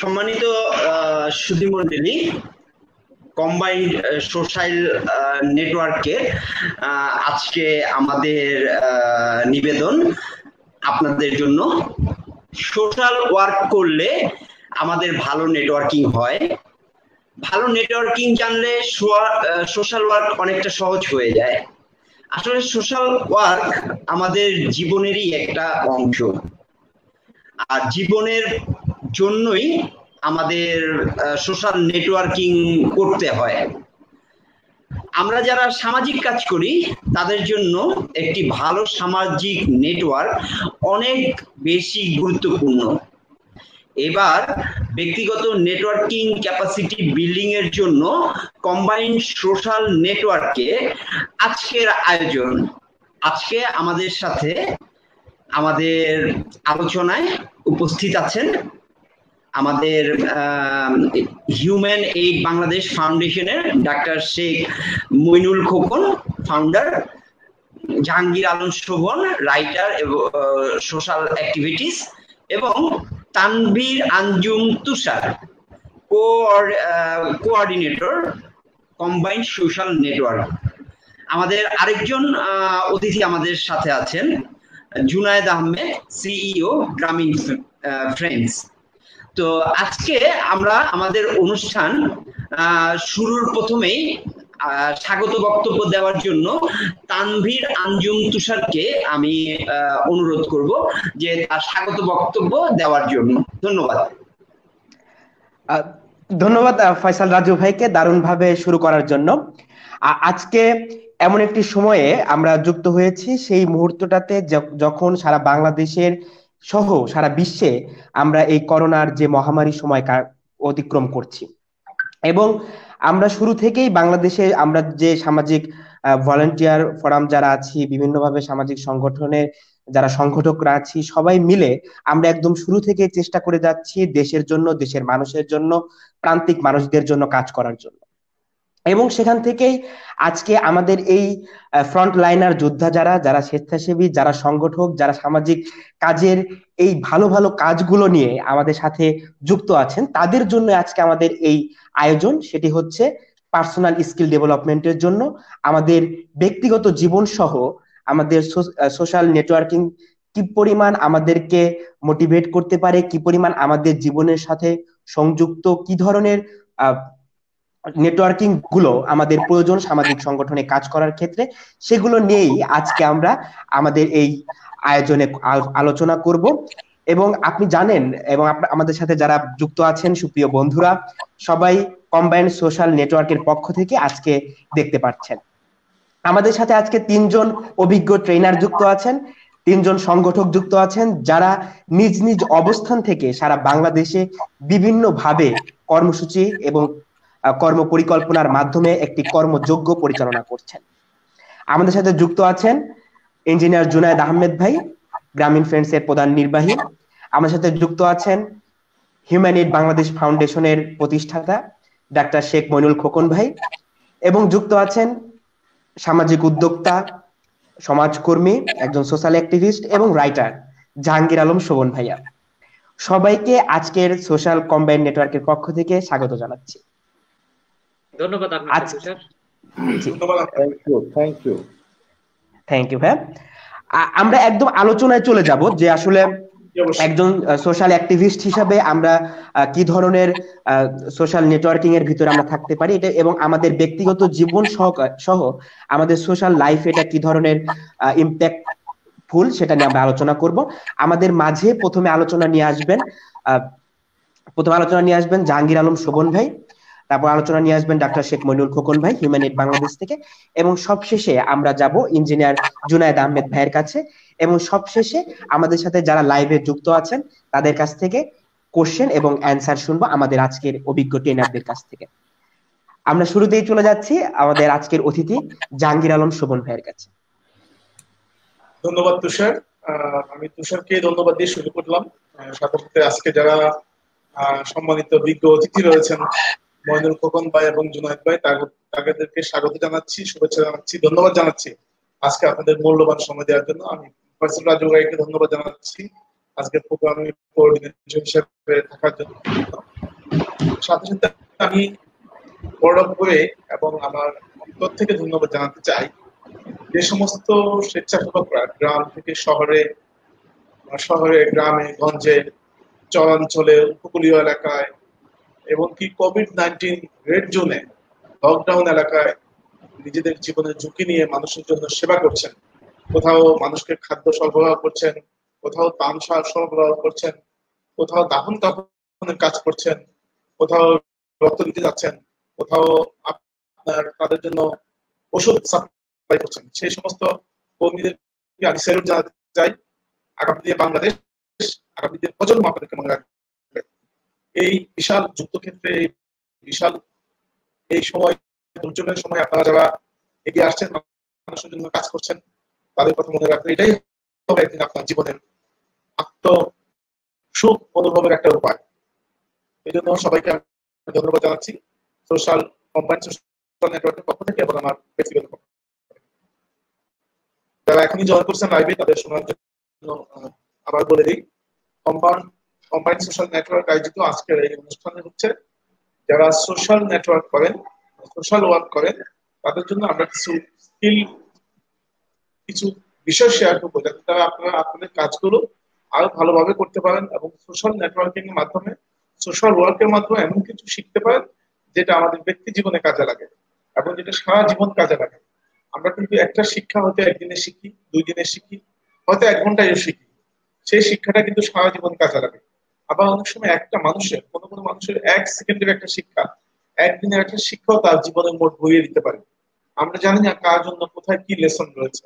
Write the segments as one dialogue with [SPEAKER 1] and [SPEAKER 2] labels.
[SPEAKER 1] সম্মানিত সুধী মন্ডলী combined social নেটওয়ার্কে আজকে আমাদের নিবেদন আপনাদের জন্য। সোশ্যাল ওয়ার্ক করলে আমাদের ভালো নেটওয়ার্কিং হয়। ভালো নেটওয়ার্কিং জানলে সোশ্যাল ওয়ার্ক অনেকটা সহজ হয়ে যায়। আসলে সোশ্যাল ওয়ার্ক আমাদের জীবনেরই একটা অংশ। আর জীবনের জন্যই আমাদের সোশ্যাল নেটওয়ার্কিং করতে হয়। আমরা যারা সামাজিক কাজ করি, তাদের জন্য একটি ভালো সামাজিক নেটওয়ার্ক অনেক বেশি গুরুত্বপূর্ণ। এবার ব্যক্তিগত নেটওয়ার্কিং ক্যাপাসিটি বিল্ডিং এর জন্য কম্বাইন্ড সোশ্যাল নেটওয়ার্কে আজকের আয়োজন। আজকে আমাদের সাথে আমাদের আলোচনায় উপস্থিত আছেন আমাদের হিউম্যান এইড বাংলাদেশ ফাউন্ডেশনের doctor Sheikh Mainul Khokon founder Jahangir Alam Shovon writer এবং সোশ্যাল অ্যাক্টিভিটিস এবং Tanvir Anjum Tushar coordinator combined social network আমাদের আরেকজন অতিথি আমাদের সাথে আছেন জুনায়দ আহমেদ সিইও গ্রামীণ ফ্রেন্ডস তো আজকে আমরা আমাদের অনুষ্ঠান শুরুর প্রথমেই স্বাগত বক্তব্য দেওয়ার জন্য তানভীর আঞ্জুম তুষারকে আমি অনুরোধ করব যে তার স্বাগত বক্তব্য দেওয়ার জন্য। ধন্যবাদ।
[SPEAKER 2] ধন্যবাদ ফয়সাল রাজু ভাইকে দারুণভাবে শুরু করার জন্য। আজকে এমন একটি সময়ে আমরা যুক্ত হয়েছি, সেই মুহূর্তটাতে যখন সারা বাংলাদেশের সহ সারা বিশ্বে আমরা এই করোনার যে মহামারী সময় অতিক্রম করছি। এবং আমরা শুরু থেকেই বাংলাদেশে আমরা যে সামাজিক ভলান্টিয়ার ফোরাম যারা আছি, বিভিন্নভাবে সামাজিক সংগঠনের যারা সংগঠকরা আছি, সবাই মিলে আমরা একদম শুরু থেকে চেষ্টা করে যাচ্ছি দেশের জন্য, দেশের মানুষের জন্য, প্রান্তিক মানুষদের জন্য কাজ করার জন্য। এবং সেখান থেকেই আজকে আমাদের এই ফ্রন্ট লাইনার যোদ্ধা যারা যারা স্বেচ্ছাসেবী, যারা সংগঠক, যারা সামাজিক কাজের এই ভালো ভালো কাজগুলো নিয়ে আমাদের সাথে যুক্ত আছেন, তাদের জন্য আজকে আমাদের এই আয়োজন, সেটি হচ্ছে পার্সোনাল স্কিল ডেভেলপমেন্টের জন্য আমাদের ব্যক্তিগত জীবন সহ আমাদের সোশ্যাল নেটওয়ার্কিং কি পরিমাণ আমাদেরকে মোটিভেট করতে পারে, কি পরিমাণ আমাদের জীবনের সাথে সংযুক্ত, কি ধরনের নেটওয়ার্কিংগুলো আমাদের প্রয়োজন সামাজিক সংগঠনে কাজ করার ক্ষেত্রে, সেগুলো নিয়েই আজকে আমরা আমাদের এই আয়োজনে আলোচনা করব। এবং আপনি জানেন এবং আমাদের সাথে যারা যুক্ত আছেন, সুপ্রিয় বন্ধুরা, সবাই কম্বাইন্ড সোশ্যাল নেটওয়ার্কের পক্ষ থেকে আজকে দেখতে পাচ্ছেন। আমাদের সাথে আজকে তিনজন অভিজ্ঞ ট্রেনার যুক্ত আছেন, তিনজন সংগঠক যুক্ত আছেন, যারা নিজ নিজ অবস্থান থেকে সারা বাংলাদেশে বিভিন্নভাবে কর্মসূচি এবং কর্ম পরিকল্পনার মাধ্যমে একটি কর্মযোগ্য পরিচালনা করছেন। আমাদের সাথে যুক্ত আছেন ইঞ্জিনিয়ার জুনায়দ আহমেদ ভাই, গ্রামীণ ফ্রেন্ডস এর প্রধান নির্বাহী। আমাদের সাথে যুক্ত আছেন হিউম্যান এইড বাংলাদেশ ফাউন্ডেশনের প্রতিষ্ঠাতা ডাক্তার শেখ মইনুল খোকন ভাই এবং যুক্ত আছেন সামাজিক উদ্যোক্তা, সমাজকর্মী, একজন সোশ্যাল অ্যাক্টিভিস্ট এবং রাইটার জাহাঙ্গীর আলম শোভন ভাইয়া। সবাইকে আজকের সোশ্যাল কম্বাইন নেটওয়ার্কের পক্ষ থেকে স্বাগত জানাচ্ছি।
[SPEAKER 3] ধন্যবাদ
[SPEAKER 2] থ্যাংক ইউ থ্যাংক ইউ হ্যাঁ আমরা একদম আলোচনায় চলে যাব যে আসলে একজন সোশ্যাল অ্যাক্টিভিস্ট হিসাবে আমরা কি ধরনের সোশ্যাল নেটওয়ার্কিং এর ভিতরে আমরা থাকতে পারি এটা এবং আমাদের ব্যক্তিগত জীবন সহ আমাদের সোশ্যাল লাইফ এটা কি ধরনের ইম্প্যাক্ট ফুল সেটা নিয়ে আমরা আলোচনা করব। আমাদের মাঝে প্রথমে আলোচনা নিয়ে আসবেন প্রথমে আলোচনা নিয়ে আসবেন জাহাঙ্গীর আলম শোভন ভাই। তারপর আলোচনা নিয়ে আসবেন ডাক্তার শেখ মইনুল খোকন ভাই হিউম্যান এইড বাংলাদেশ থেকে। এবং সবশেষে আমরা যাব ইঞ্জিনিয়ার জুনায়দ আহমেদ ভাইয়ের কাছে। এবং সবশেষে আমাদের সাথে যারা লাইভে যুক্ত আছেন, তাদের কাছ থেকে কোশ্চেন এবং অ্যান্সার শুনব আমাদের আজকের অভিজ্ঞ ট্রেনারদের কাছ থেকে। আমরা শুরুতেই চলে যাচ্ছি আমাদের আজকের অতিথি, জাহাঙ্গীর আলম শোভন ভাইয়ের কাছে।
[SPEAKER 4] ধন্যবাদ তুষার। আমি তুষারকে ধন্যবাদ দিয়ে শুরু করলাম। সাথে সাথে আজকে যারা সম্মানিত বিজ্ঞ অতিথি রয়েছেন মহিনুল খোকন ভাই এবং জুনায়দ ভাই তাদেরকে স্বাগত জানাচ্ছি, শুভেচ্ছা জানাচ্ছি, ধন্যবাদ জানাচ্ছি আজকে আপনাদের মূল্যবান সময় দেওয়ার জন্য। আমি ফয়সাল রাজু ভাইকে ধন্যবাদ জানাচ্ছি আজকে প্রোগ্রামে কোঅর্ডিনেটর হিসেবে থাকার জন্য। সাথে সাথে আমি বড় করে এবং আমার অন্তর থেকে ধন্যবাদ জানাতে চাই। যে সমস্ত স্বেচ্ছাসেবকরা গ্রাম থেকে শহরে শহরে, গ্রামে, গঞ্জে, চরাঞ্চলে, উপকূলীয় এলাকায় এবং কি কোভিড নাইন্টিন রেড জোনে লকডাউন এলাকায় নিজেদের জীবনের ঝুঁকি নিয়ে মানুষের জন্য সেবা করছেন। কোথাও মানুষকে খাদ্য সরবরাহ করছেন, কোথাও সার সরবরাহ করছেন, কোথাও দাহন কাপনের কাজ করছেন, কোথাও রক্ত দিতে যাচ্ছেন, কোথাও আপনার, তাদের জন্য ওষুধ সাপ্লাই করছেন। সেই সমস্ত কর্মীদেরকে আমি স্যালুট জানাতে চাই। আগামী দিনে বাংলাদেশ, আগামী দিনে প্রজন্ম আপনাদেরকে মনে রাখবে। এই বিশাল যুদ্ধক্ষেত্রে বিশাল এই সময়, দুর্যোগের সময় আপনারা যারা এগিয়ে আসছেন, মানুষের জন্য কাজ করছেন, তাদের কথা মনে রাখবেন। এটাই হবে একদিন আপনার জীবনের আত্ম সুখ অনুভবের একটা উপায়। এই জন্য সবাইকে আমি ধন্যবাদ জানাচ্ছি। সোশ্যাল কোম্পানি সোশ্যাল নেটওয়ার্কের পক্ষ থেকে এবং আমার ব্যক্তিগত যারা এখনই জয়েন করছেন লাইভে তাদের শোনার জন্য আবার বলে দিই কোম্পান কোম্পানি সোশ্যাল নেটওয়ার্ক আয়োজিত আজকের এই অনুষ্ঠানে হচ্ছে যারা সোশ্যাল নেটওয়ার্ক করেন সোশ্যাল ওয়ার্ক করেন, তাদের জন্য আমরা কিছু স্কিল কিছু বিষয় শেয়ার করব যাতে তারা আপনারা আপনাদের কাজগুলো আরও ভালোভাবে করতে পারেন এবং সোশ্যাল নেটওয়ার্কিং এর মাধ্যমে সোশ্যাল ওয়ার্কের মাধ্যমে এমন কিছু শিখতে পারেন যেটা আমাদের ব্যক্তি জীবনে কাজে লাগে এবং যেটা সারা জীবন কাজে লাগে। আমরা কিন্তু একটা শিক্ষা হয়তো একদিনে শিখি, দুই দিনে শিখি, হয়তো এক ঘন্টায় শিখি। সেই শিক্ষাটা কিন্তু সারা জীবন কাজে লাগে। আবার অনেক সময় একটা মানুষের, কোনো কোনো মানুষের এক সেকেন্ডের একটা শিক্ষা, একদিনের একটা শিক্ষাও তার জীবনের মোট বইয়ে দিতে পারে। আমরা জানি না কার জন্য কোথায় কি লেসন রয়েছে।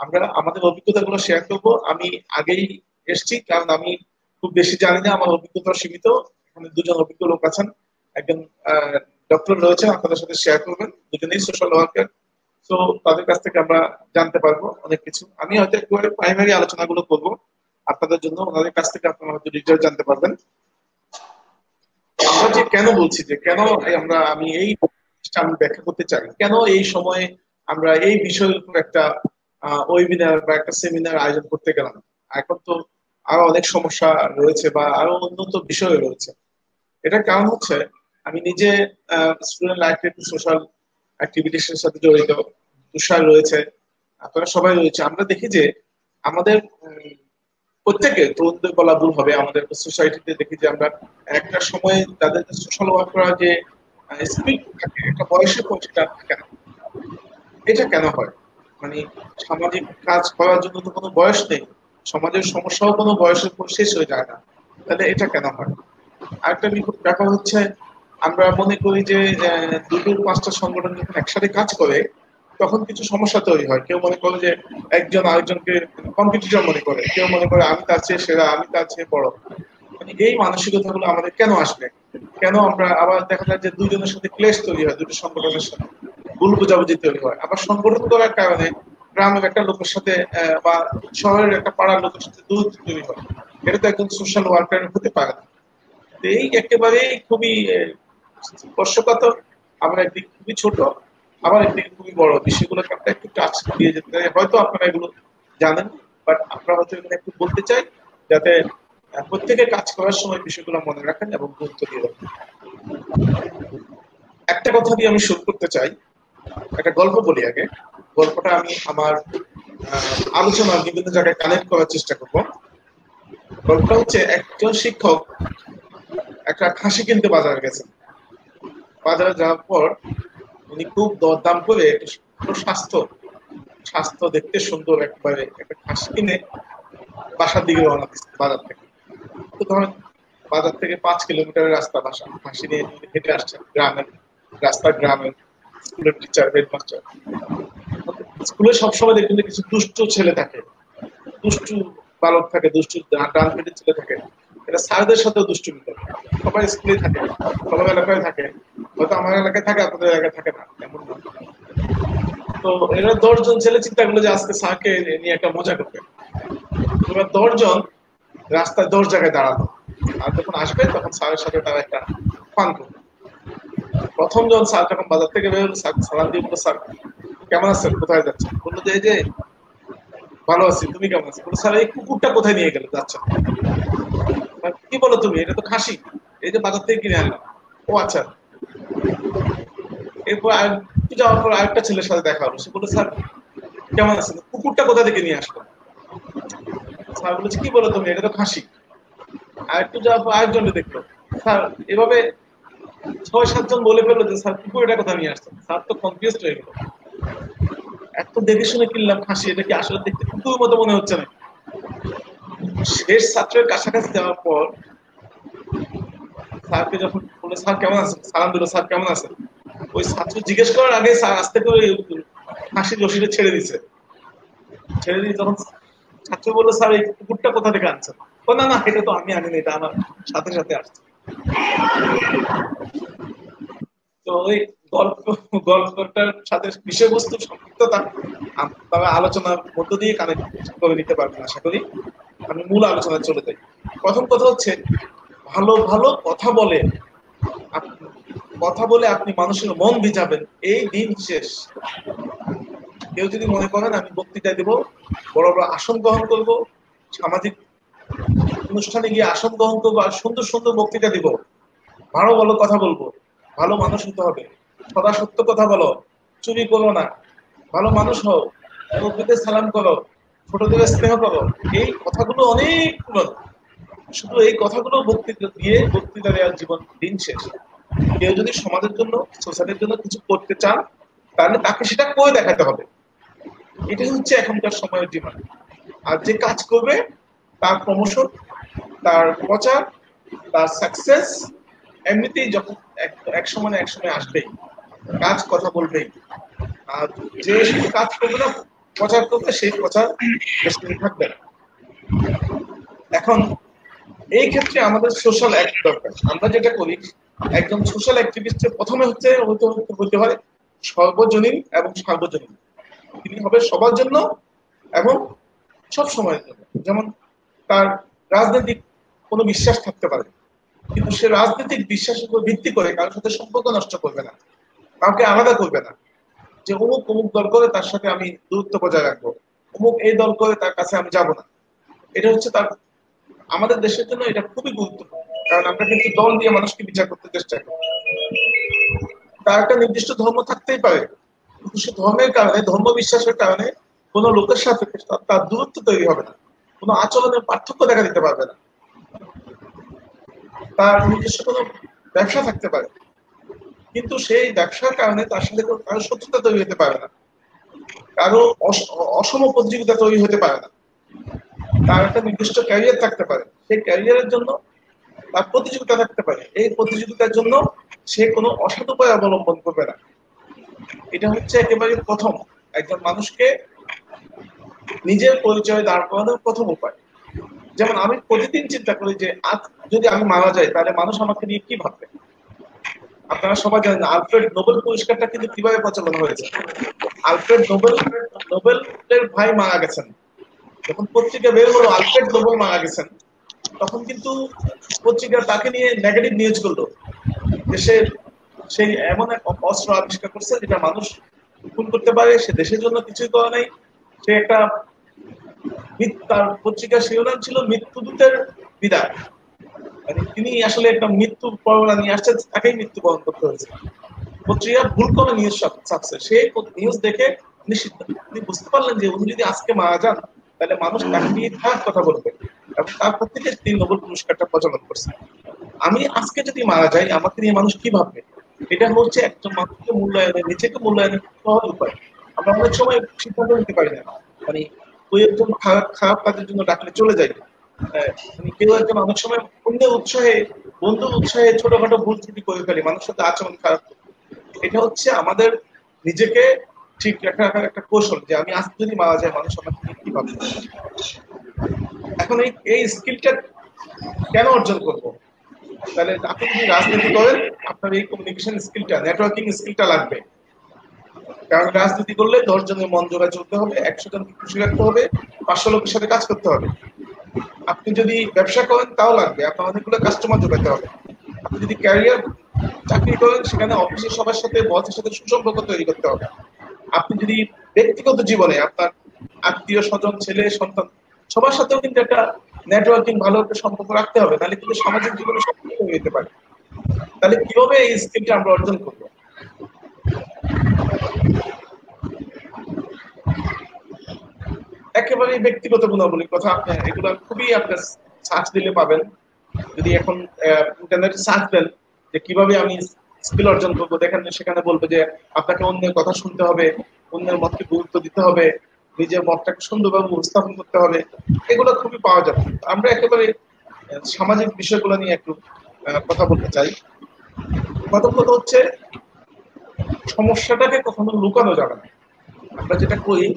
[SPEAKER 4] আমরা আমাদের অভিজ্ঞতা গুলো শেয়ার করব। আমি আগেই এসছি, কারণ আমি খুব বেশি জানি না, আমার অভিজ্ঞতা সীমিত। এখানে দুজন অভিজ্ঞ লোক আছেন, একজন ডক্টর রয়েছেন আপনাদের সাথে শেয়ার করবেন। দুজনেই সোশ্যাল ওয়ার্কার তো তাদের কাছ থেকে আমরা জানতে পারব অনেক কিছু। আমি হয়তো একটু প্রাইমারি আলোচনাগুলো করব। আপনাদের জন্য ওনাদের কাছ থেকে আপনারা হয়তো ডিটেল জানতে পারবেন। আমরা যে কেন বলছি যে কেন আমরা, আমি এই আমি ব্যাখ্যা করতে চাই, কেন এই সময়ে আমরা এই বিষয়ের উপর একটা ওয়েবিনার বা একটা সেমিনার আয়োজন করতে গেলাম? এখন তো আরও অনেক সমস্যা রয়েছে বা আরও উন্নত বিষয় রয়েছে। এটার কারণ হচ্ছে, আমি নিজে স্টুডেন্ট লাইফ সোশ্যাল অ্যাক্টিভিটিস এর সাথে জড়িত, তুষার রয়েছে, আপনারা সবাই রয়েছে। আমরা দেখি যে আমাদের প্রত্যেকে তরুণদের বলা দূর হবে। আমাদের সোসাইটিতে দেখি যে আমরা একটা সময় তাদের সোশ্যাল ওয়ার্ক করার যে স্পিড থাকে, একটা বয়সের পর সেটা থাকে এটা কেন হয়? মানে সামাজিক কাজ করার জন্য তো কোনো বয়স নেই। সমাজের সমস্যাও কোনো বয়সের পর শেষ হয়ে যায় না। তাহলে এটা কেন হয়? আরেকটা ব্যাপার হচ্ছে, আমরা মনে করি যে দুটো পাঁচটা সংগঠন যখন একসাথে কাজ করে তখন কিছু সমস্যা তৈরি হয়। কেউ মনে করে যে একজন আরেকজনকে কম্পিটিটর মনে করে। কেউ মনে করে আমি তার চেয়ে সেরা, আমি তার চেয়ে বড়। মানে এই মানসিকতা গুলো আমাদের কেন আসবে? কেন আমরা আবার দেখা যায় যে দুইজনের সাথে ক্লেশ তৈরি হয়, দুটো সংগঠনের সাথে? ভুল বোঝাবুঝি তৈরি হয়। আবার সংগঠন করার কারণে গ্রামের একটা লোকের সাথে বা শহরের একটা পাড়ার লোকের সাথে দূরত্ব তৈরি হয়। এটা তো একজন সোশ্যাল ওয়ার্কার হতে পারে না। এই একেবারেই খুবই স্পর্শকাতর। আমরা একদিক খুবই ছোট। আবার একদিকে খুবই বড় বিষয়গুলোকে আমরা একটু টাচ দিয়ে যেতে চাই। হয়তো আপনারা এগুলো জানেন বাট আমরা হয়তো এখানে একটু বলতে চাই, যাতে প্রত্যেকে কাজ করার সময় বিষয়গুলো মনে রাখেন এবং গুরুত্ব দিয়ে রাখেন। একটা কথা দিয়ে আমি শুরু করতে চাই। একটা গল্প বলি আগে। গল্পটা আমি আমার আলোচনার বিভিন্ন জায়গায় কানেক্ট করার চেষ্টা করব। গল্পটা হচ্ছে, একজন শিক্ষক একটা খাসি কিনতে বাজারে গেছেন। বাজারে যাওয়ার পর উনি খুব দরদাম করে স্বাস্থ্য স্বাস্থ্য দেখতে সুন্দর একবারে, একটা খাসি কিনে বাসার দিকে রওনা দিচ্ছে বাজার থেকে। তো ধরেন বাজার থেকে পাঁচ কিলোমিটারের রাস্তা, বাসা খাসি নিয়ে হেঁটে আসছেন গ্রামের রাস্তা গ্রামের স্কুলের টিচার হেডমাস্টার স্কুলে সবসময় দেখবেন কিছু দুষ্টু ছেলে থাকে। দুষ্টু বালক থাকে, দুষ্টু ডান পেটের ছেলে থাকে। এটা স্যারদের সাথেও দুষ্টুমি করে। সবাই স্কুলে থাকে, সবাই এলাকায় থাকে। হয়তো আমার এলাকায় থাকে আপনাদের এলাকায় থাকে না এমন না। তো এরা দশজন ছেলে চিন্তা করল যে আজকে স্যারকে নিয়ে একটা মজা করবে। এবার দশজন রাস্তায় দশ জায়গায় দাঁড়ানো আর যখন আসবে, তখন স্যারের সাথে তারা একটা ফান করবে। প্রথম যখন স্যার যখন বাজার থেকে বেরোলো সালাম দিয়ে বলল, স্যার, কেমন আছেন? কোথায় যাচ্ছেন? বলল যে, ভালো আছি। তুমি কেমন আছো? বলল, স্যার, এই কুকুরটা কোথায় নিয়ে গেলে? যাচ্ছেন? কি বলো তুমি? এটা তো খাসি। এই যে বাজার থেকে কিনে আনলাম। ও আচ্ছা। এরপর একটু যাওয়ার পর আরেকটা ছেলের সাথে দেখা হলো। সে বলল, স্যার, কেমন আছে কুকুরটা কোথা থেকে নিয়ে আসলো? স্যার বলেছে কি বলো তুমি? এটা তো খাসি। আর একটু যাওয়ার পর আরেকজনকে দেখল। স্যার, এভাবে ছয় সাতজন বলে ফেলল যে, স্যার, কুকুর এটা কোথা নিয়ে আসছেন স্যার তো কনফিউজ হয়ে গেল। এত দেখে শুনে কিনলাম খাসি, এটা কি আসলে দেখতে কুকুর মতো মনে হচ্ছে না শেষ ছাত্রের কাছাকাছি যাওয়ার পর স্যারকে যখন বলে স্যার কেমন আছেন? সালাম দিল স্যার কেমন আছেন? ওই ছাত্র জিজ্ঞেস করার আগে স্যার আস্তে করে হাসির রশিটা ছেড়ে দিছে ছেড়ে দিয়ে যখন ছাত্র বলল, স্যার, এই কুকুরটা কোথা থেকে আনছেন? ও না না, এটা তো আমি আনিনি, এটা আমার সাথে সাথে আসছে। তো ওই গল্প, গল্পটার সাথে বিষয়বস্তু সংক্ষিপ্ততা তবে আলোচনার মধ্য দিয়ে কানেক্ট করে নিতে পারবেন আশা করি। আমি মূল আলোচনায় চলে যাই। প্রথম কথা হচ্ছে, ভালো ভালো কথা বলে কথা বলে আপনি মানুষের মন ভিজাবেন, এই দিন শেষ। কেউ যদি মনে করেন, আমি বক্তৃতা দেব, বড় বড় আসন গ্রহণ করব, সামাজিক অনুষ্ঠানে গিয়ে আসন গ্রহণ করব, আর সুন্দর সুন্দর বক্তৃতা দিব, ভালো ভালো কথা বলব ভালো মানুষ হতে হবে। সদা সত্য কথা বলো, চুরি করো না। ভালো মানুষ হও মুরব্বীদের সালাম করো, ছোটদের স্নেহ করো। এই কথাগুলো অনেক শুধু এই কথাগুলো বক্তৃতা দিয়ে বক্তৃতা দেওয়ার জীবন, দিন শেষ। কেউ যদি সমাজের জন্য সোসাইটির জন্য কিছু করতে চান, তাহলে তাকে সেটা করে দেখাতে হবে। এটাই হচ্ছে এখনকার সময়ের ডিমান্ড আর যে কাজ করবে, তার প্রমোশন তার প্রচার, তার সাকসেস এমনিতেই যখন এক সময় এক সময় আসবেই। কাজ কথা বলবেই। আর যে কাজ করবে না, প্রচার করবে, সেই প্রচার থাকবে না। এখন এই ক্ষেত্রে আমাদের সোশ্যাল অ্যাক্ট দরকার। আমরা যেটা করি, একজন সোশ্যাল অ্যাক্টিভিস্টের প্রথমে হচ্ছে হতে হতে হয়, সর্বজনীন এবং সার্বজনীন। তিনি হবে সবার জন্য এবং সব সময়ের জন্য। যেমন তার রাজনৈতিক কোনো বিশ্বাস থাকতে পারে কিন্তু সে রাজনৈতিক বিশ্বাসের উপর ভিত্তি করে কারোর সাথে সম্পর্ক নষ্ট করবে না। কাউকে আলাদা করবে না। যে অমুক অমুক দল করে তার সাথে আমি দূরত্ব বজায় রাখব। অমুক এই দল করে তার কাছে আমি যাব না। এটা হচ্ছে তার আমাদের দেশের জন্য এটা খুবই গুরুত্বপূর্ণ। কারণ আমরা কিন্তু দল দিয়ে মানুষকে বিচার করতে চেষ্টা করি। তার একটা নির্দিষ্ট ধর্ম থাকতেই পারে। সে ধর্মের কারণে, ধর্ম বিশ্বাসের কারণে কোন লোকের সাথে তার দূরত্ব তৈরি হবে না। কোনো আচরণের পার্থক্য দেখা দিতে পারবে না। তার নিজস্ব কোনো ব্যবসা থাকতে পারে। কিন্তু সেই ব্যবসার কারণে তার সাথে কারও শত্রুতা তৈরি হতে পারে না। কারও অসম প্রতিযোগিতা তৈরি হতে পারে না। তার একটা নির্দিষ্ট ক্যারিয়ার থাকতে পারে। সেই ক্যারিয়ারের জন্য তার প্রতিযোগিতা থাকতে পারে। এই প্রতিযোগিতার জন্য সে কোনো অসৎ উপায় অবলম্বন করবে না। এটা হচ্ছে একেবারে প্রথম। একজন মানুষকে নিজের পরিচয় দাঁড় করানোর প্রথম উপায়। যেমন আমি প্রতিদিন চিন্তা করি যে আজ যদি আমি মারা যাই, তাহলে মানুষ আমাকে নিয়ে কি ভাববে? আপনারা সবাই জানেন আলফ্রেড নোবেল পুরস্কারটা কিন্তু কীভাবে প্রচলন হয়েছে? আলফ্রেড নোবেল, নোবেলের ভাই মারা গেছেন। যখন পত্রিকা বের হলো, আলফ্রেড নোবেল মারা গেছেন। তখন কিন্তু পত্রিকা তাকে নিয়ে নেগেটিভ নিউজ করল। দেশের সেই এমন এক অস্ত্র আবিষ্কার করছে যেটা মানুষ খুন করতে পারে, সে দেশের জন্য কিছুই করে নাই। সে একটা তার পত্রিকার শিরোনাম ছিল মৃত্যুদূতের বিদায়। মানে তিনি আসলে একটা মৃত্যু পরোনা নিয়ে আসছেন, তাকেই মৃত্যুবরণ করতে হয়েছে। পত্রিকা ভুল করে নিউজ ছাপছে। সেই নিউজ দেখে নিশ্চিত তিনি বুঝতে পারলেন যে উনি যদি আজকে মারা যান, তাহলে মানুষ তাকে নিয়ে খারাপ কথা বলবে। এবং তারপর থেকে তিনি নোবেল পুরস্কারটা প্রচলন করছে। আমি আজকে যদি মারা যাই, আমাকে নিয়ে মানুষ কি ভাববে? এটা হচ্ছে একজন মানুষকে মূল্যায়নের, নিজেকে মূল্যায়নের সহজ উপায়। আমরা অনেক সময় সিদ্ধান্ত নিতে পারি না। মানে ওই একজন খারাপ কাজের জন্য ডাকলে চলে যায়। মানে কেউ একজন অনেক সময় অন্যের উৎসাহে বন্ধুর উৎসাহে ছোটখাটো ভুল ত্রুটি করে ফেলি মানুষের সাথে আচরণ খারাপ এটা হচ্ছে আমাদের নিজেকে ঠিক রাখার একটা কৌশল যে আমি আজ যদি মারা যায় মানুষ আমাকে কি ভাববে এখন এই এই স্কিলটা কেন অর্জন করব? তাহলে আপনি যদি রাজনীতি করেন, আপনার এই কমিউনিকেশন স্কিলটা নেটওয়ার্কিং স্কিলটা লাগবে। কারণ রাজনীতি করলে দশ জনের মন জোড়া চলতে হবে, একশো জনকে খুশি রাখতে হবে, পাঁচশো লোকের সাথে কাজ করতে হবে। আপনি যদি ব্যবসা করেন, তাও লাগবে। আপনার অনেকগুলো কাস্টমার জোগাতে হবে। আপনি যদি ক্যারিয়ার চাকরি করেন, সেখানে অফিসের সবার সাথে বসের সাথে সুসম্পর্ক তৈরি করতে হবে। আপনি যদি ব্যক্তিগত জীবনে আপনার আত্মীয় স্বজন, ছেলে, সন্তান, সবার সাথেও কিন্তু একটা নেটওয়ার্কিং ভালো একটা সম্পর্ক রাখতে হবে। তাহলে কিন্তু সামাজিক জীবনে সম্পর্ক হয়ে যেতে পারে। তাহলে কীভাবে এই স্কিলটা আমরা অর্জন করব? একেবারে ব্যক্তিগত গুণাবলী কথা আপনি এগুলো খুবই আপনার সার্চ দিলে পাবেন। যদি এখন ইন্টারনেটে সার্চ দেন যে কীভাবে আমি স্কিল অর্জন করব, দেখেন সেখানে বলবে যে আপনাকে অন্যের কথা শুনতে হবে, অন্যের মতকে গুরুত্ব দিতে হবে, নিজের মতটাকে সুন্দরভাবে উপস্থাপন করতে হবে, এগুলো খুবই পাওয়া যাবে। আমরা একেবারে সামাজিক বিষয়গুলো নিয়ে একটু কথা বলতে চাই। প্রথম কথা হচ্ছে সমস্যাটাকে কখনো লুকানো যাবে না। আমরা যেটা করি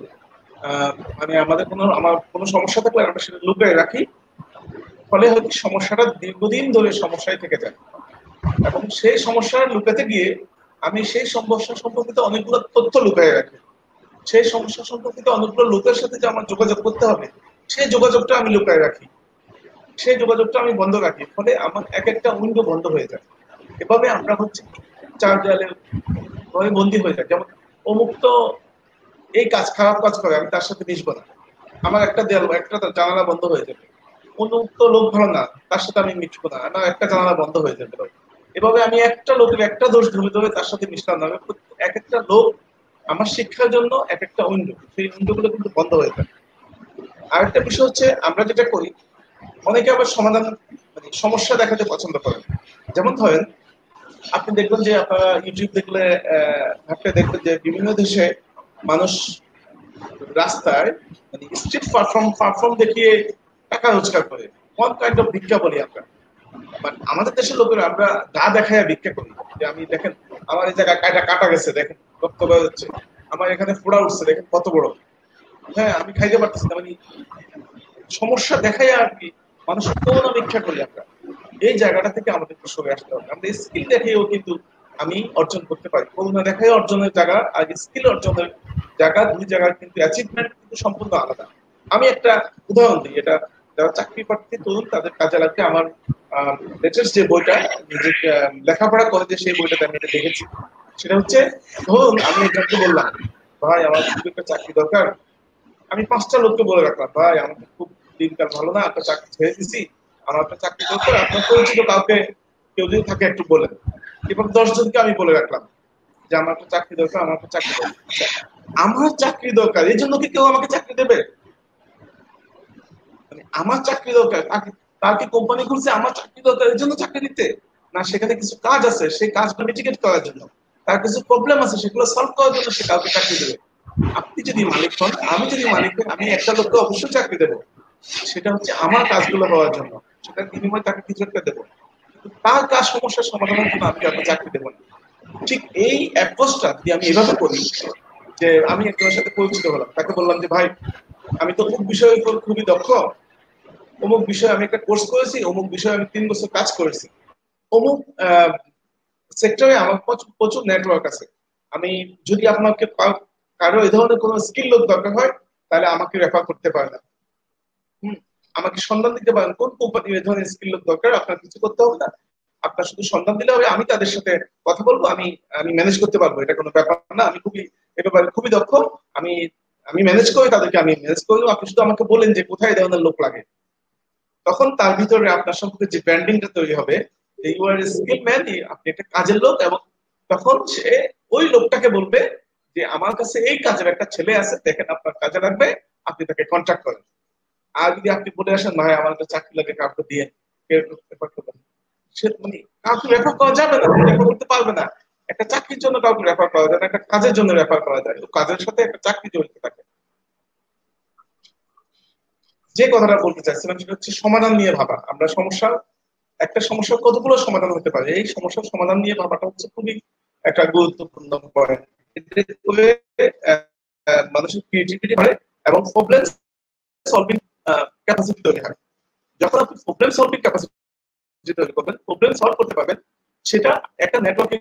[SPEAKER 4] মানে আমাদের কোনো, আমার কোনো সমস্যা থাকলে আমরা সেটা লুকিয়ে রাখি। ফলে হয়তো সমস্যাটা দীর্ঘদিন ধরে সমস্যায় থেকে যায়। এবং সেই সমস্যা লুকাতে গিয়ে আমি সেই সমস্যা সম্পর্কিত অনেকগুলো তথ্য লুকিয়ে রাখি। সেই সমস্যা সম্পর্কিত অনেকগুলো লোকের সাথে যে আমার যোগাযোগ করতে হবে, সেই যোগাযোগটা আমি লুকিয়ে রাখি। সেই যোগাযোগটা আমি বন্ধ রাখি। ফলে আমার এক একটা উইন্ডো বন্ধ হয়ে যায়। এভাবে আমরা হচ্ছে চার দেয়ালে বন্দি হয়ে যায় যেমন অমুক তো এই কাজ খারাপ কাজ করে, আমি তার সাথে মিশবো না। আমার একটা দেয়াল, একটা জানালা বন্ধ হয়ে যাবে। অমুক তো লোক ভালো না, তার সাথে আমি মিশবো না। আমার একটা জানালা বন্ধ হয়ে যাবে। এভাবে আমি একটা লোকের একটা দোষ ধরে ধরে তার সাথে মিশলাম না। এক একটা লোক আমার শিক্ষার জন্য এক একটা উইন্ডো। সেই উইন্ডো কিন্তু বন্ধ হয়ে যায় আরেকটা বিষয় হচ্ছে, আমরা যেটা করি, অনেকে আবার সমাধান মানে সমস্যা দেখাতে পছন্দ করেন। যেমন ধরেন আপনি দেখবেন যে আপনারা ইউটিউব দেখলে ভাবতে দেখবেন যে বিভিন্ন দেশে মানুষ রাস্তায় মানে স্ট্রিট পারফর্ম পারফর্ম দেখিয়ে টাকা রোজগার করে। কোন কাইন্ড অফ ভিক্ষা বলি আমরা? বাট আমাদের দেশের লোকেরা, আমরা গা দেখায় ভিক্ষা করি। যে আমি, দেখেন, আমার এই জায়গায় কাটা কাটা গেছে, দেখেন, রক্ত হচ্ছে। আমার এখানে ফোড়া উঠছে, দেখেন, কত বড়। হ্যাঁ আমি খাইতে পারতেছি না মানে সমস্যা দেখাই আর কি মানুষ কোন ভিক্ষা করি আমরা। এই জায়গাটা থেকে আমাদের সরে আসতে হবে। আমাদের স্কিল দেখেও কিন্তু আমি অর্জন করতে পারি। করুণা দেখাই অর্জনের জায়গা আর স্কিল অর্জনের জায়গা, দুই জায়গার কিন্তু অ্যাচিভমেন্ট কিন্তু সম্পূর্ণ আলাদা। আমি একটা উদাহরণ দিই, এটা যারা চাকরি প্রার্থী, তরুণ, তাদের কাজে লাগবে আমার লেটেস্ট যে বইটা লেখাপড়া করে যে সেই বইটাতে আমি দেখেছি। সেটা হচ্ছে, ধরুন আমি একজনকে বললাম, ভাই, আমার খুব একটা চাকরি দরকার। আমি পাঁচটা লোককে বলে রাখলাম, ভাই, আমাকে খুব দিনকাল ভালো না, একটা চাকরি ছেড়ে দিছি। আমার একটা চাকরি দরকার আপনার পরিচিত কাউকে কেউ যদি থাকে একটু বলেন এবং দশ জনকে আমি বলে রাখলাম যে, আমার একটা চাকরি দরকার, আমার একটা চাকরি দরকার। আমার চাকরি দরকার, এই জন্য কি কেউ আমাকে চাকরি দেবে? মানে আমার চাকরি দরকার কোম্পানি খুলছে? আমার চাকরি দরকার, এই জন্য চাকরি দিতে? না, সেখানে কিছু কাজ আছে, সেই কাজগুলো মিটিগেট করার জন্য। তার কিছু প্রবলেম আছে, সেগুলো সলভ করার জন্য সে কাউকে চাকরি দেবে। আপনি যদি মালিক হন, আমি যদি মালিক হই, আমি একটা লোককে অবশ্যই চাকরি দেবো। সেটা হচ্ছে আমার কাজগুলো হওয়ার জন্য। সেটার বিনিময়ে তাকে কিছু একটা দেবো। তার কাজ সমস্যার সমাধানের জন্য আমি তাকে চাকরি দেবো না। ঠিক এই অ্যাপ্রোচটা যদি আমি এভাবে করি, যে আমি একজনের সাথে পরিচিত হলাম, তাকে বললাম যে, ভাই, আমি তো অমুক বিষয়ের উপর খুবই দক্ষ। অমুক বিষয়ে আমি একটা কোর্স করেছি, অমুক বিষয়ে আমি তিন বছর কাজ করেছি। অমুক সেক্টরে আমার প্রচুর নেটওয়ার্ক আছে। আমি যদি আপনাকে কারও এই ধরনের কোনো স্কিল লোক দরকার হয়, তাহলে আমাকে রেফার করতে পারেন হম। আমাকে সন্ধান দিতে পারেন। কোন কোম্পানির এই ধরনের স্কিল লোক দরকার? আপনার কিছু করতে হবে না। আপনার শুধু সন্ধান দিলে হবে, আমি তাদের সাথে কথা বলব, আমি আমি ম্যানেজ করতে পারব। এটা কোনো ব্যাপার না। আমি খুবই, এ ব্যাপারে খুবই দক্ষ। আমি আমি ম্যানেজ করি তাদেরকে আমি ম্যানেজ করব আপনি শুধু আমাকে বলেন যে কোথায় ধরনের লোক লাগে। তখন তার ভিতরে আপনার সম্পর্কে যে ব্র্যান্ডিংটা তৈরি হবে ইউ আর স্কিল ম্যান আপনি একটা কাজের লোক এবং তখন সে ওই লোকটাকে বলবে যে, আমার কাছে এই কাজের একটা ছেলে আছে, দেখেন আপনার কাজে লাগবে, আপনি তাকে কন্ট্যাক্ট করেন। আর যদি আপনি বলে আসেন, ভাই, আমার একটা চাকরি লাগে, কাউকে দিয়ে সে মানে কাউকে রেফার করা যাবে না রেফার করতে পারবে না। একটা চাকরির জন্য কাউকে রেফার করা যায় না, একটা কাজের জন্য রেফার করা যায় কাজের সাথে একটা চাকরি জড়িত থাকে। যে কথাটা বলতে সেটা হচ্ছে সমাধান নিয়ে ভাবা। আমরা সমস্যা, একটা সমস্যার কতগুলো সমাধান হতে পারে? এই সমস্যার সমাধান নিয়ে ভাবাটা হচ্ছে খুবই একটা গুরুত্বপূর্ণ পয়েন্ট মানুষের ক্রিয়েটিভিটি বাড়ে এবং প্রবলেম সলভিং ক্যাপাসিটি তৈরি হয়। যখন আপনি প্রবলেম সলভিং ক্যাপাসিটি তৈরি করবেন প্রবলেম সলভ করতে পারবেন, সেটা একটা নেটওয়ার্কিং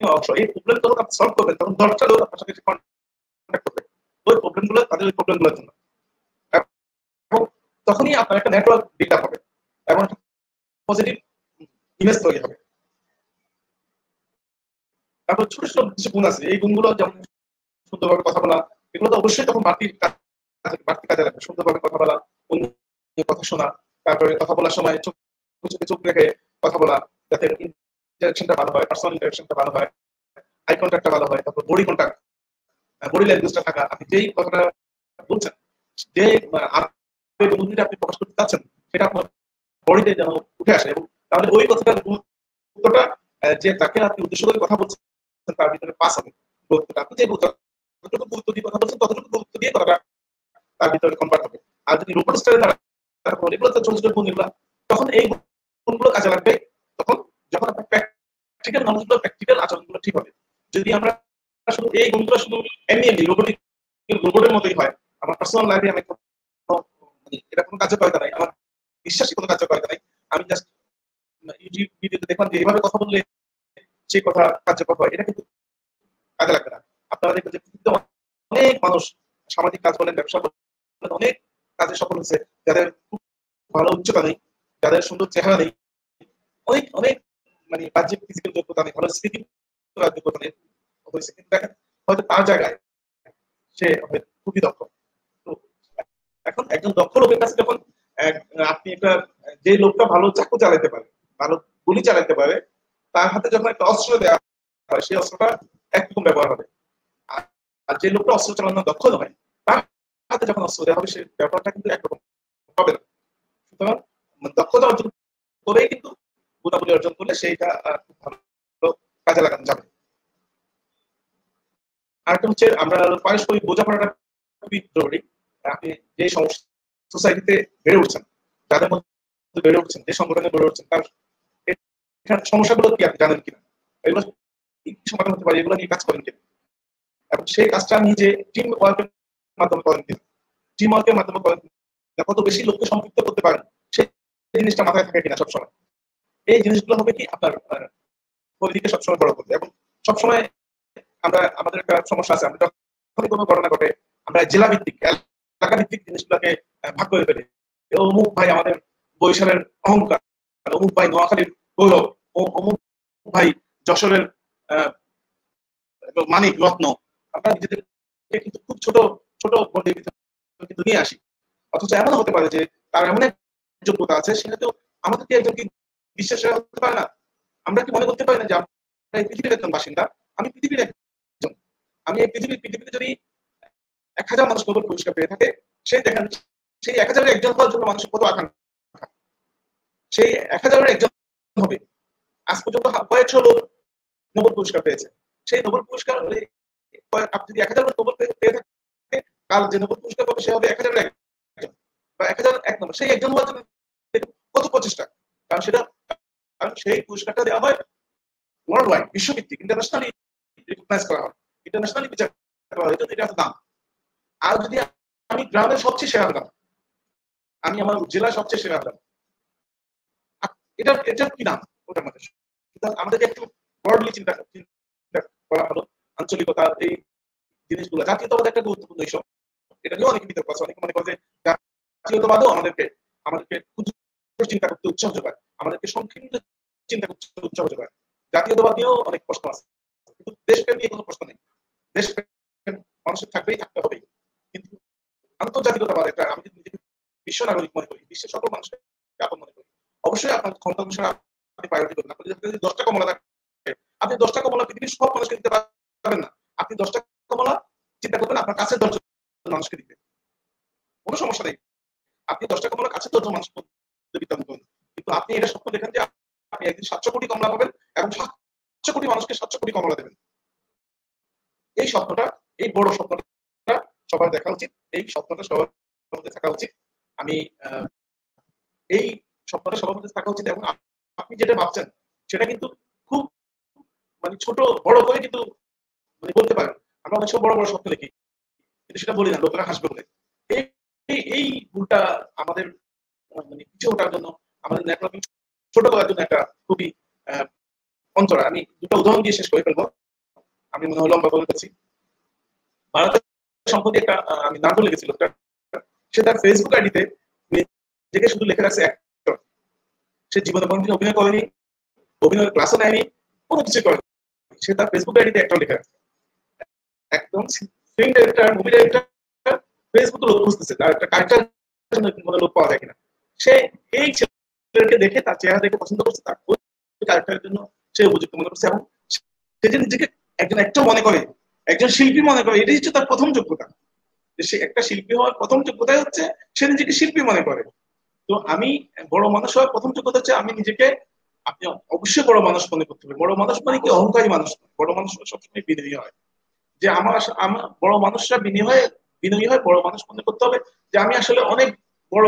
[SPEAKER 4] অংশ। এই প্রবলেম যখন আপনি সলভ করবেন, তখন দশটা লোক আপনার সাথে কন্ট্যাক্ট করবে ওই প্রবলেমগুলো তাদের ওই প্রবলেমগুলোর জন্য। তখনই আপনার একটা নেটওয়ার্ক বিল্ড হবে। এবং পজিটিভ ইমেজ তৈরি হবে। তারপর ছোট ছোট কিছু গুণ আছে। এই গুণগুলো যেমন সুন্দরভাবে কথা বলা, এগুলো তো অবশ্যই তখন বাড়তি কাজে লাগবে। সুন্দরভাবে কথা বলা অন্য কথা শোনা, তারপরে কথা বলার সময় চোখ চোখে চোখ রেখে কথা বলা, যাতে ইন্টারাকশনটা ভালো হয় পার্সোনাল ইন্টারাকশনটা ভালো হয় আই কন্ট্যাক্টটা ভালো হয়, তারপর বডি কন্ট্যাক্ট বডি ল্যাঙ্গুয়েজটা থাকা। আপনি যেই কথাটা বলছেন, যে অনুভূতিটা আপনি প্রকাশ করতে চাচ্ছেন, সেটা আপনার বডিতে যেন উঠে আসে এবং তাহলে ওই কথাটার গুরুত্বটা যে তাকে আপনি উদ্দেশ্য করে কথা বলছেন, তার ভিতরে পাস হবে। গুরুত্বটা আপনি যে যতটুকু গুরুত্ব দিয়ে কথা বলছেন, ততটুকু গুরুত্ব দিয়ে কথাটা তার ভিতরে কনভার্ট হবে। আর যদি তারপর এগুলো তো গুণ তখন এই গুণগুলো কাজে লাগবে, তখন যখন আপনার প্র্যাকটিক্যাল নলেজগুলো প্র্যাকটিক্যাল আচরণগুলো ঠিক হবে। যদি আমরা শুধু এই গুণগুলো শুধু এমনি এমনি রোবটিক রোবটের মতোই হয়, আমার পার্সোনাল লাইফে আমি এটা কোনো কার্যকারিতা নাই, আমার বিশ্বাসী কোনো কার্যকারিতা নাই। আমি জাস্ট ইউটিউব ভিডিওতে দেখলাম যে এইভাবে কথা বললে সেই কথা কার্যকর হয়, এটা কিন্তু কাজে লাগবে না। আপনারা দেখবেন যে অনেক মানুষ সামাজিক কাজ বলেন, ব্যবসা বলেন অনেক কাজে সফল হয়েছে, যাদের খুব ভালো উচ্চতা নেই, যাদের সুন্দর চেহারা নেই, অনেক অনেক মানে বাহ্যিক ফিজিক্যাল যোগ্যতা নেই, ভালো স্মৃতি যোগ্যতা নেই হয়েছে কিন্তু দেখেন, হয়তো তার জায়গায় সে খুবই দক্ষ। এখন একজন দক্ষ লোকের কাছে যখন আপনি একটা, যে লোকটা ভালো চাকু চালাতে পারে, ভালো গুলি চালাতে পারে, তার হাতে যখন একটা অস্ত্র দেওয়া হয়, সেই অস্ত্রটা একরকম ব্যবহার হবে। আর যে লোকটা অস্ত্র চালানো দক্ষ নয়, তার হাতে যখন অস্ত্র দেওয়া হবে সেই ব্যাপারটা কিন্তু একরকম হবে না। সুতরাং দক্ষতা অর্জন করেই কিন্তু গুণাবলী অর্জন করলে সেইটা খুব ভালো কাজে লাগানো যাবে। আরেকটা হচ্ছে আমরা পারস্পরিক বোঝাপড়াটা খুবই জরুরি। আপনি যে সোসাইটিতে বেড়ে উঠছেন, যাদের মধ্যে বেড়ে উঠছেন, যে সংগঠনে বেড়ে উঠছেন, তার সমস্যাগুলো কি আপনি জানেন কিনা? এগুলো সমাধান হতে পারে? এগুলো নিয়ে কাজ করেন কিনা? এবং সেই কাজটা নিজে টিম ওয়ার্কের মাধ্যমে করেন কিনা টিম ওয়ার্কের মাধ্যমে করেন কিনা কত বেশি লোককে সম্পৃক্ত করতে পারেন, সেই জিনিসটা মাথায় থাকে কিনা সবসময়। এই জিনিসগুলো হবে কি আপনার পরিধিকে সবসময় বড় করবে। এবং সবসময় আমরা, আমাদের একটা সমস্যা আছে, আমরা যখনই কোনো ঘটনা ঘটে, আমরা জেলা ভিত্তিক এলাকা ভিত্তিক জিনিসগুলোকে ভাগ করে ফেলি। অমুক ভাই আমাদের বৈশালের অহংকার অমুক ভাই নোয়াখালীর গৌরব অমুক ভাই যশোরের মানিক, রত্ন। আমরা নিজেদের কিন্তু খুব ছোট ছোট কিন্তু নিয়ে আসি। অথচ এমন হতে পারে যে তার এমন যোগ্যতা আছে, সেটা তো আমাদেরকে একজন কি বিশ্বাস হতে পারে না? আমরা কি মনে করতে পারি না যে আমরা এই পৃথিবীর একজন বাসিন্দা? আমি পৃথিবীর একজন। আমি এই পৃথিবীর পৃথিবীতে যদি এক হাজার মানুষ নোবেল পুরস্কার পেয়ে থাকে, সেই দেখেন, সেই এক হাজারের একজন হওয়ার জন্য মানুষের কত আকাঙ্ক্ষা। সেই এক হাজারের একজন হবে। আজ পর্যন্ত কয়েকশো লোক নোবেল পুরস্কার পেয়েছে। সেই নোবেল পুরস্কার আপনি যদি এক হাজার নোবেল পেয়ে থাকে কাল যে নোবেল পুরস্কার পাবে সে হবে এক হাজারের একজন। বা এক হাজার এক নম্বর। সেই একজন হওয়ার জন্য কত প্রচেষ্টা। কারণ সেটা, কারণ সেই পুরস্কারটা দেওয়া হয় ওয়ার্ল্ড ওয়াইড বিশ্বভিত্তিক ইন্টারন্যাশনালি রিকগনাইজ করা হয়। ইন্টারন্যাশনালি বিচার করা হয়। এটা দাম। আর যদি আমি গ্রামের সবচেয়ে সেরা হলাম আমি আমার জেলার সবচেয়ে সেরা হলাম এটা এটা কি নাম ওটার মধ্যে আমাদেরকে একটু ব্রডলি চিন্তা করা হলো আঞ্চলিকতা এই জিনিসগুলো। জাতীয়তাবাদ একটা গুরুত্বপূর্ণ ইস্যু এটা নিয়েও অনেক বিতর্ক আছে। অনেকে মনে করে যে জাতীয়তাবাদও আমাদেরকে আমাদেরকে চিন্তা করতে উৎসাহ যোগায়। আমাদেরকে সংকীর্ণ চিন্তা করতে উৎসাহ যোগায়। জাতীয়তাবাদ নিয়েও অনেক প্রশ্ন আছে। কিন্তু দেশপ্রেম নিয়ে কোনো প্রশ্ন নেই। দেশপ্রেম মানুষের থাকবেই, থাকতে হবেই। কিন্তু আন্তর্জাতিকতাবাদ একটা, আমি যদি বিশ্ব নাগরিক মনে করি, বিশ্বের সকল মানুষকে আপন মনে করি, অবশ্যই আপনার ক্ষমতা অনুসারে আপনি প্রায়োরিটি করবেন। আপনি যদি দশটা কমলা থাকে, আপনি দশটা কমলা পৃথিবীর সব মানুষকে দিতে পারবেন না। আপনি দশটা কমলা চিন্তা করবেন আপনার কাছের দশজন মানুষকে দিতে কোনো সমস্যা নেই। আপনি দশটা কমলা, কাছের দশজন মানুষ বিতরণ করুন। কিন্তু আপনি এটা স্বপ্ন দেখেন যে আপনি একদিন সাতশো কোটি কমলা পাবেন এবং সাতশো কোটি মানুষকে সাতশো কোটি কমলা দেবেন। এই স্বপ্নটা, এই বড় স্বপ্নটা সবার দেখা উচিত। এই স্বপ্নটা সবার মধ্যে থাকা উচিত। আমি এই স্বপ্নটা সবার মধ্যে থাকা উচিত এবং আপনি যেটা ভাবছেন, সেটা কিন্তু খুব মানে ছোট, বড় করে কিন্তু মানে বলতে পারেন। আমরা অনেক সময় বড় বড় স্বপ্ন দেখি। কিন্তু সেটা বলি না, লোকেরা হাসবে বলে। এই এই ভুলটা আমাদের মানে পিছিয়ে ওঠার জন্য আমাদের ছোট করার জন্য একটা খুবই আমি দুটো উদাহরণ দিয়ে শেষ করে ফেলব। আমি মনে হলো লম্বা ভারতের সম্প্রতি একটা আমি সে তার ফেসবুক আইডিতে নিজেকে শুধু লিখে রাখছে অ্যাক্টর সে জীবনে কোনোদিন অভিনয় করেনি, অভিনয়ের ক্লাসও নেয়নি, কোনো কিছু করেনি। সে তার ফেসবুক আইডিতে অ্যাক্টর লিখে একদম। ফেসবুকে লোক তার একটা কারেক্টার জন্য কোনো লোক পাওয়া যায় কিনা। সে এই ছেলেকে দেখে তার চেহারা দেখে পছন্দ করছে, তার জন্য সে উপযুক্ত মনে করছে এবং সে যে নিজেকে একজন অ্যাক্টর মনে করে, একজন শিল্পী মনে করে, এটাই হচ্ছে তার প্রথম যোগ্যতা। সে একটা শিল্পী হওয়ার প্রথম যোগ্যতাই হচ্ছে সে নিজেকে শিল্পী মনে করে। তো আমি বড় মানুষ হওয়ার প্রথম যোগ্যতা হচ্ছে আমি নিজেকে, আপনি অবশ্যই বড় মানুষ মনে করতে হবে। বড় মানুষ মানে কি? অহংকারী মানুষ। বড় মানুষ সবসময় বিনয়ী হয়। যে আমার আমার বড় মানুষরা বিনিময়ে বিনয়ী হয়, বড় মানুষ মনে করতে হবে যে আমি আসলে অনেক বড়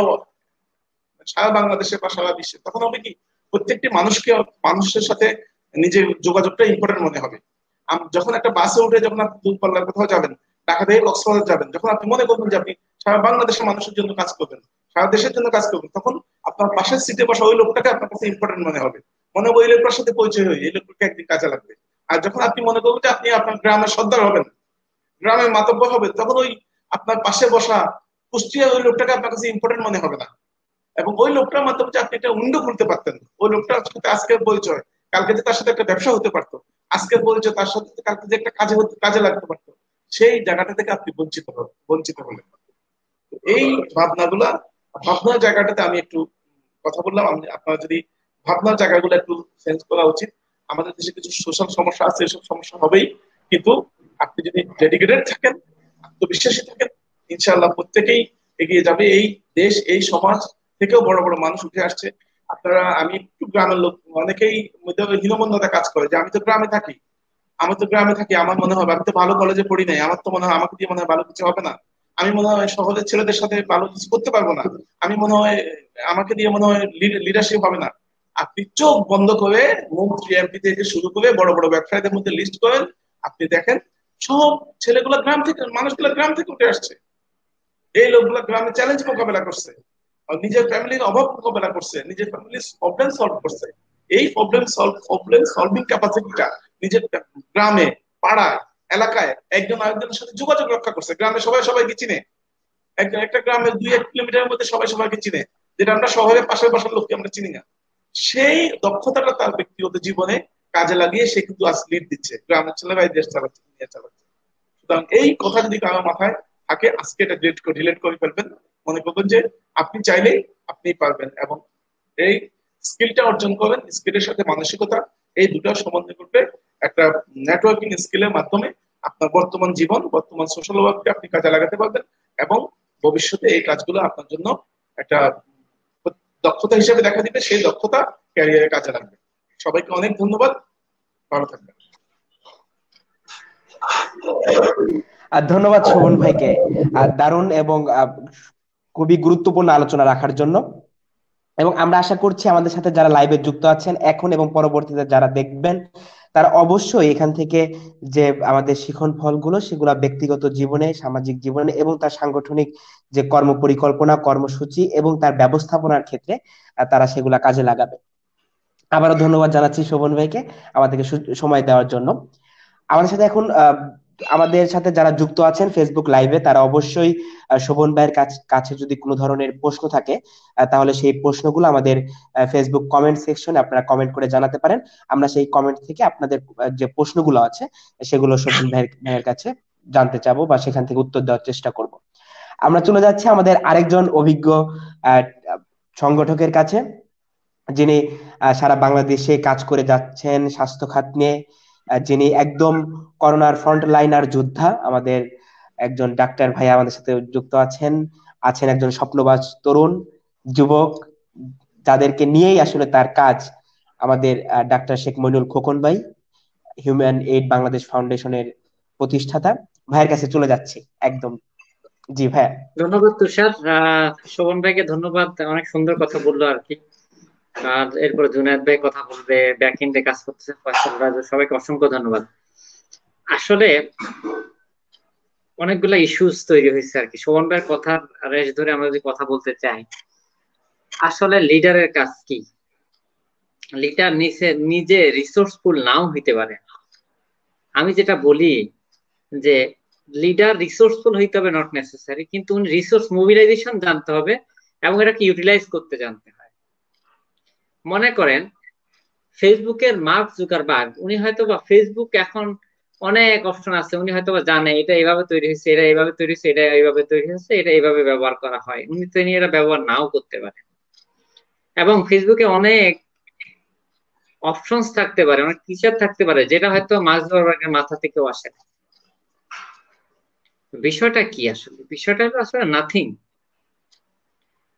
[SPEAKER 4] সারা বাংলাদেশে বা সারা বিশ্বে। তখন হবে কি, প্রত্যেকটি মানুষকে, মানুষের সাথে নিজের যোগাযোগটা ইম্পর্টেন্ট মনে হবে। যখন একটা বাসে উঠে যখন আপনি দূরপাল্লার কোথাও যাবেন, ঢাকা থেকে কক্সবাজার যাবেন, যখন আপনি মনে করবেন যে আপনি সারা বাংলাদেশের মানুষের জন্য কাজ করবেন, সারা দেশের জন্য কাজ করবেন, তখন আপনার পাশের সিটে বসা ওই লোকটাকে আপনার কাছে ইম্পর্টেন্ট মনে হবে। মনে হবে ওই লোকটার সাথে পরিচয় হয়ে, এই লোকটাকে একদিন কাজে লাগবে। আর যখন আপনি মনে করবেন যে আপনি আপনার গ্রামের সর্দার হবেন, গ্রামের মাতব্য হবে, তখন ওই আপনার পাশে বসা কুষ্টিয়া ওই লোকটাকে আপনার কাছে ইম্পর্টেন্ট মনে হবে না। এবং ওই লোকটার মাধ্যমে যে আপনি একটা উইন্ডো খুলতে পারতেন, ওই লোকটার সাথে আজকের পরিচয়, কালকে যে তার সাথে একটা ব্যবসা হতে পারতো, আজকের পরিচয় তার সাথে কালকে যে একটা কাজে কাজে লাগতে পারতো, সেই জায়গাটা থেকে আপনি বঞ্চিত বঞ্চিত হলেন। এই ভাবনাগুলা, ভাবনার জায়গাটাতে আমি একটু কথা বললাম আপনারা যদি ভাবনার জায়গাগুলো একটু চেঞ্জ করা উচিত আমাদের দেশে কিছু সোশ্যাল সমস্যা আছে, এসব সমস্যা হবেই। কিন্তু আপনি যদি ডেডিকেটেড থাকেন, আত্মবিশ্বাসী থাকেন, ইনশাআল্লাহ প্রত্যেকেই এগিয়ে যাবে। এই দেশ, এই সমাজ থেকেও বড় বড় মানুষ উঠে আসছে। আপনারা, আমি একটু গ্রামের লোক, অনেকেই হীনমন্যতা কাজ করে যে আমি তো গ্রামে থাকি। আমি তো গ্রামে থাকি, আমার মনে হয় আমি তো ভালো কলেজে পড়ি নাই, আমার তো মনে হয় আমাকে দিয়ে মনে হয় ভালো কিছু হবে না। আমি মনে হয় শহরের ছেলেদের সাথে ভালো কিছু করতে পারব না। আমি মনে হয়, আমাকে দিয়ে মনে হয় লিডারশিপ হবে না। আপনি চোখ বন্ধ করে মন্ত্রী এমপি থেকে শুরু করে বড় বড় ব্যবসায়ীদের মধ্যে লিস্ট করেন। আপনি দেখেন, সব ছেলেগুলো গ্রাম থেকে, মানুষগুলো গ্রাম থেকে উঠে আসছে। এই লোকগুলো গ্রামে চ্যালেঞ্জ মোকাবেলা করছে। নিজের ফ্যামিলির অভাব মোকাবেলা করছে। নিজের ফ্যামিলির প্রবলেম সলভ করছে। এই প্রবলেম সলভ প্রবলেম সলভিং ক্যাপাসিটিটা নিজের গ্রামে, পাড়ায়, এলাকায় একজন আরেকজনের সাথে যোগাযোগ রক্ষা করছে। গ্রামে সবাই সবাইকে চিনে। একটা গ্রামের দুই এক কিলোমিটারের মধ্যে সবাই সবাইকে চিনে। যেটা আমরা শহরের পাশের পাশের লোককে আমরা চিনি না। সেই দক্ষতাটা তার ব্যক্তিগত জীবনে কাজে লাগিয়ে সে কিন্তু আজ লিড দিচ্ছে। গ্রামের ছেলেরাই দেশ চালাচ্ছে, দুনিয়া চালাচ্ছে। সুতরাং এই কথা যদি কারও মাথায় থাকে, আজকে এটা ডিলেট করে ডিলেট করে ফেলবেন। মনে করবেন যে আপনি চাইলেই আপনি পারবেন এবং এই স্কিলটা অর্জন করবেন স্কিলের সাথে মানসিকতা, এই দুটো সমন্বয় করবে একটা নেটওয়ার্কিং স্কিলের মাধ্যমে আপনার বর্তমান জীবন, বর্তমান সোশ্যাল ওয়ার্ককে আপনি কাজে লাগাতে পারবেন এবং ভবিষ্যতে এই কাজগুলো আপনার জন্য একটা দক্ষতা হিসেবে দেখা দিবে, সেই দক্ষতা ক্যারিয়ারে কাজে লাগবে। সবাইকে অনেক ধন্যবাদ। ভালো থাকবেন।
[SPEAKER 2] ধন্যবাদ শোভন ভাইকে। দারুণ এবং খুবই গুরুত্বপূর্ণ আলোচনা রাখার জন্য। এবং আমরা আশা করছি আমাদের সাথে যারা লাইভে যুক্ত আছেন, এখন এবং পরবর্তীতে যারা দেখবেন তারা অবশ্যই এখান থেকে যে আমাদের শিখন ফলগুলো, সেগুলো ব্যক্তিগত জীবনে, সামাজিক জীবনে এবং তার সাংগঠনিক যে কর্ম পরিকল্পনা কর্মসূচি এবং তার ব্যবস্থাপনার ক্ষেত্রে তারা সেগুলা কাজে লাগাবে। আবারও ধন্যবাদ জানাচ্ছি শোভন ভাইকে আমাদেরকে সময় দেওয়ার জন্য। আমার সাথে এখন আমাদের সাথে যারা যুক্ত আছেন ফেসবুক লাইভে তারা অবশ্যই শোভন ভাইয়ের কাছে যদি কোনো ধরনের প্রশ্ন থাকে তাহলে সেই প্রশ্নগুলো আমাদের ফেসবুক কমেন্ট সেকশনে আপনারা কমেন্ট করে জানাতে পারেন। আমরা সেই কমেন্ট থেকে আপনাদের যে প্রশ্নগুলো আছে, সেগুলো শোভন ভাইয়ের ভাইয়ের কাছে জানতে চাবো বা সেখান থেকে উত্তর দেওয়ার চেষ্টা করব। আমরা চলে যাচ্ছি আমাদের আরেকজন অভিজ্ঞ সংগঠকের কাছে, যিনি সারা বাংলাদেশে কাজ করে যাচ্ছেন স্বাস্থ্য খাত নিয়ে। যিনি একদম করোনার ফ্রন্ট লাইনার যোদ্ধা, আমাদের একজন ডাক্তার ভাই আমাদের সাথে যুক্ত আছেন আছেন একজন স্বপ্নবাজ তরুণ, যুবক, যাদেরকে নিয়েই আসলে তার কাজ আমাদের ডাক্তার শেখ মইনুল খোকন ভাই, হিউম্যান এইড বাংলাদেশ ফাউন্ডেশনের প্রতিষ্ঠাতা। ভাইয়ের কাছে চলে যাচ্ছি, একদম। জি, ভাইয়া।
[SPEAKER 3] ধন্যবাদ তুষার। শোভন ভাইকে ধন্যবাদ, অনেক সুন্দর কথা বলল আর কি। আর এরপরে জুনায়দ ভাই কথা বলবে ব্যাক কাজ করতেছে, ফয়সাল রাজু, সবাইকে অসংখ্য ধন্যবাদ। আসলে অনেকগুলা ইস্যুস তৈরি হয়েছে আর কি। শোভন ভাইয়ের কথা রেশ ধরে আমরা যদি কথা বলতে চাই, আসলে লিডারের কাজ কি? লিডার নিচে, নিজে রিসোর্সফুল নাও হইতে পারে। আমি যেটা বলি যে লিডার রিসোর্সফুল হইতে হবে নট নেসেসারি কিন্তু উনি রিসোর্স মোবিলাইজেশন জানতে হবে এবং এটাকে ইউটিলাইজ করতে জানতে মনে করেন ফেসবুকের মার্ক জুকারবার্গ উনি হয়তো বা ফেসবুক এখন অনেক অপশন আছে, উনি হয়তো বা জানে এটা এইভাবে তৈরি হয়েছে, এটা এইভাবে তৈরি হয়েছে, এটা এইভাবে তৈরি হয়েছে, এটা এইভাবে ব্যবহার করা হয়। উনি তো এটা ব্যবহার নাও করতে পারেন। এবং ফেসবুকে অনেক অপশনস থাকতে পারে, অনেক টিচার থাকতে পারে, যেটা হয়তো মাছ ধরবার মাথা থেকেও আসে না। বিষয়টা কি আসলে? বিষয়টা আসলে নাথিং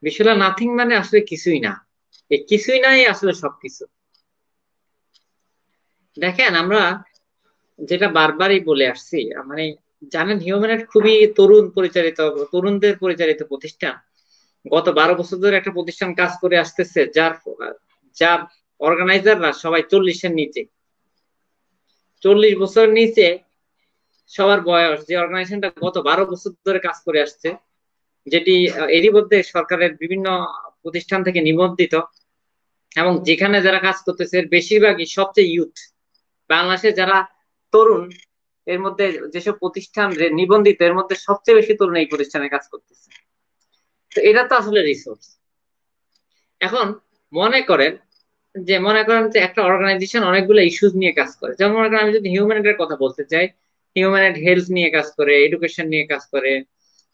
[SPEAKER 3] বিষয়টা নাথিং মানে আসলে কিছুই না। কিছুই নাই আসলে সবকিছু। দেখেন, আমরা যেটা বারবারই বলে আসছি মানে জানেন হিউম্যানেট খুবই তরুণ পরিচালিত, তরুণদের পরিচালিত প্রতিষ্ঠান। গত বারো বছর ধরে একটা প্রতিষ্ঠান কাজ করে আসতেছে, যার যার অর্গানাইজাররা সবাই চল্লিশের নিচে। চল্লিশ বছরের নিচে সবার বয়স, যে অর্গানাইজেশনটা গত বারো বছর ধরে কাজ করে আসছে, যেটি, এরই মধ্যে সরকারের বিভিন্ন প্রতিষ্ঠান থেকে নিবন্ধিত এবং যেখানে যারা কাজ করতেছে বেশিরভাগই সবচেয়ে ইউথ বাংলাদেশে যারা তরুণ, এর মধ্যে যেসব প্রতিষ্ঠান নিবন্ধিত, এর মধ্যে সবচেয়ে বেশি তরুণ এই প্রতিষ্ঠানে কাজ করতেছে। তো এটা তো আসলে রিসোর্স এখন মনে করেন যে, মনে করেন যে একটা অর্গানাইজেশন অনেকগুলো ইস্যুস নিয়ে কাজ করে। যেমন মনে করেন আমি যদি হিউম্যানিটির কথা বলতে চাই হিউম্যান হেলথ নিয়ে কাজ করে এডুকেশন নিয়ে কাজ করে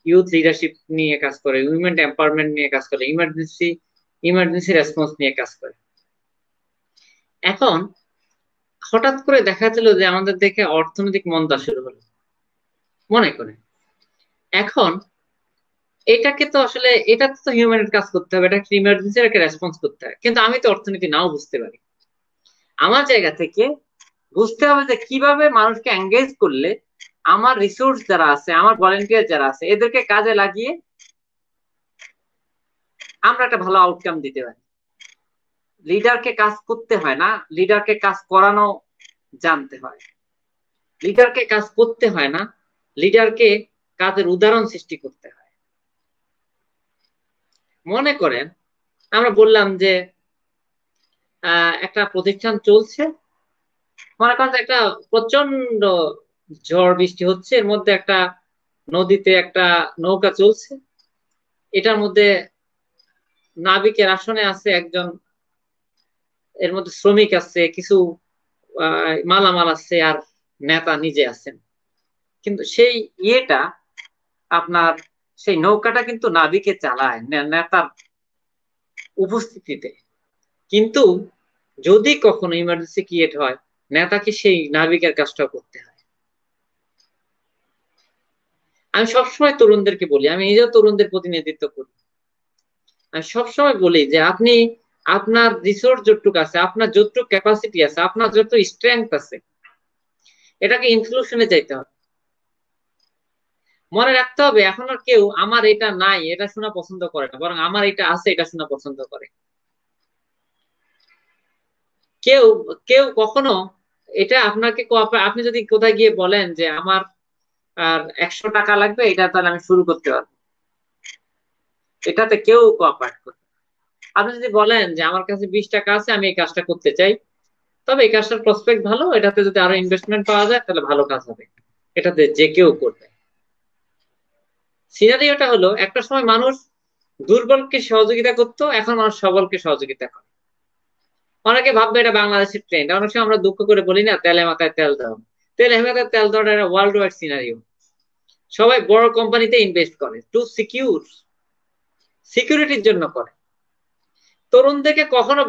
[SPEAKER 3] ইউথ লিডারশিপ নিয়ে কাজ করে উইমেন এম্পাওয়ারমেন্ট নিয়ে কাজ করে ইমার্জেন্সি ইমার্জেন্সি রেসপন্স নিয়ে কাজ করে। এখন হঠাৎ করে দেখা গেল যে আমাদের দেখে অর্থনৈতিক মন্দা শুরু হলো। মনে করে। এখন এটাকে তো আসলে এটা তো হিউম্যান কাজ করতে হবে এটা ইমার্জেন্সি একটা রেসপন্স করতে হবে। কিন্তু আমি তো অর্থনীতি নাও বুঝতে পারি। আমার জায়গা থেকে বুঝতে হবে যে কীভাবে মানুষকে এঙ্গেজ করলে আমার রিসোর্স যারা আছে, আমার ভলেন্টিয়ার যারা আছে, এদেরকে কাজে লাগিয়ে আমরা একটা ভালো আউটকাম দিতে পারি। লিডারকে কাজ করতে হয় না লিডারকে কাজ করানো জানতে হয়। লিডারকে কাজ করতে হয় না লিডারকে কাজের উদাহরণ সৃষ্টি করতে হয়। মনে করেন, আমরা বললাম যে একটা প্রতিষ্ঠান চলছে, মনে করেন একটা প্রচণ্ড ঝড় বৃষ্টি হচ্ছে, এর মধ্যে একটা নদীতে একটা নৌকা চলছে। এটার মধ্যে নাবিকের আসনে আছে একজন, এর মধ্যে শ্রমিক আছে, কিছু মালামাল আছে আর নেতা নিজে আছেন। কিন্তু সেই ইয়েটা আপনার, সেই নৌকাটা কিন্তু নাবিকে চালায় নেতার উপস্থিতিতে। কিন্তু যদি কখনো ইমার্জেন্সি ক্রিয়েট হয়, নেতাকে সেই নাবিকের কাজটা করতে হয়। আমি সবসময় তরুণদেরকে বলি, আমি নিজেও তরুণদের প্রতিনিধিত্ব করি। আমি সবসময় বলি যে আপনি, আপনার রিসোর্স যতটুকু আছে, আপনার যতটুকু ক্যাপাসিটি আছে, আপনার যত স্ট্রেংথ আছে, এটাকে ইনক্লুশনে চাইতে হবে। মনে রাখতে হবে, এখন আর কেউ আমার এটা নাই, এটা শোনা পছন্দ করে না, বরং আমার এটা আছে, এটা শোনা পছন্দ করে। কেউ কেউ কখনো এটা আপনাকে আপনি যদি কোথায় গিয়ে বলেন যে আমার আর একশো টাকা লাগবে, এটা তাহলে আমি শুরু করতে পারব। এটাতে কেউ কোঅপারেট করবে আপনি যদি বলেন যে আমার কাছে বিশ টাকা আছে, আমি এই কাজটা করতে চাই, তবে এই কাজটার প্রসপেক্ট ভালো, এটাতে যদি আরও ইনভেস্টমেন্ট পাওয়া যায়, তাহলে ভালো কাজ হবে। এটাতে যে কেউ করবে। সিনারিওটা হলো, একটা সময় মানুষ দুর্বলকে সহযোগিতা করতো, এখন মানুষ সবলকে সহযোগিতা করে। অনেকে ভাববে এটা বাংলাদেশের ট্রেন্ড অনেক সময় আমরা দুঃখ করে বলি না, তেলে মাথায় তেল দাও। তেলে মাথায় তেল দেওয়াটা ওয়ার্ল্ড ওয়াইড সিনারিও সবাই বড় কোম্পানিতে ইনভেস্ট করে টু সিকিউর সিকিউরিটির জন্য করে। তরুণদেরকে কখনো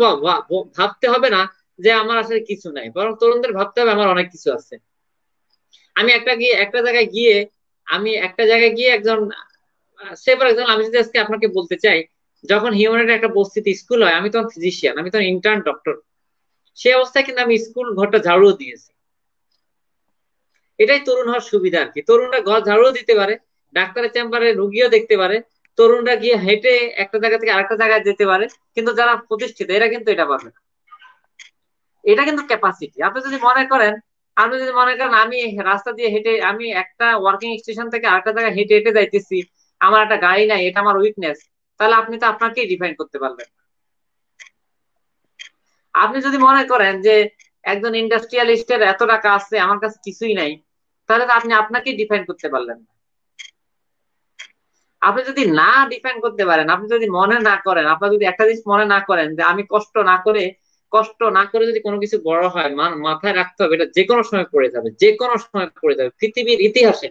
[SPEAKER 3] ভাবতে হবে না যে আমার আসলে কিছু নাই, বরং তরুণদের ভাবতে হবে আমার অনেক কিছু আছে। আমি একটা গিয়ে, একটা জায়গায় গিয়ে, আমি একটা জায়গায় গিয়ে একজন, সে ফর এক্সাম্পল আমি যদি আজকে আপনাকে বলতে চাই, যখন হিউম্যানের একটা বস্তিতে স্কুল হয়, আমি তখন ফিজিশিয়ান আমি তখন ইন্টার্ন ডক্টর সে অবস্থায় কিন্তু আমি স্কুল ঘরটা ঝাড়ুও দিয়েছি। এটাই তরুণ হওয়ার সুবিধা আর কি। তরুণরা ঘর ঝাড়ুও দিতে পারে, ডাক্তারের চেম্বারে রুগীও দেখতে পারে, তরুণরা গিয়ে হেঁটে একটা জায়গা থেকে আরেকটা জায়গায় যেতে পারে, কিন্তু যারা প্রতিষ্ঠিত, এরা কিন্তু এটা পারবে এটা কিন্তু ক্যাপাসিটি আপনি যদি মনে করেন, আপনি যদি মনে করেন আমি রাস্তা দিয়ে হেঁটে, আমি একটা ওয়ার্কিং স্টেশন থেকে আরেকটা জায়গায় হেঁটে হেঁটে যাইতেছি, আমার একটা গাড়ি নাই, এটা আমার উইকনেস তাহলে আপনি তো আপনাকেই ডিফাইন করতে পারবেন। আপনি যদি মনে করেন যে একজন ইন্ডাস্ট্রিয়ালিস্টের এত টাকা আছে, আমার কাছে কিছুই নাই তাহলে আপনি আপনাকেই ডিফাইন করতে পারলেন না। আপনি যদি না ডিফাইন করতে পারেন, আপনি যদি মনে না করেন, আপনার যদি একটা জিনিস মনে না করেন যে আমি কষ্ট না করে, কষ্ট না করে যদি কোনো কিছু বড় হয় মাথায় রাখতে হবে, এটা যে কোনো সময় পড়ে যাবে যে কোনো সময় পড়ে যাবে। পৃথিবীর ইতিহাসে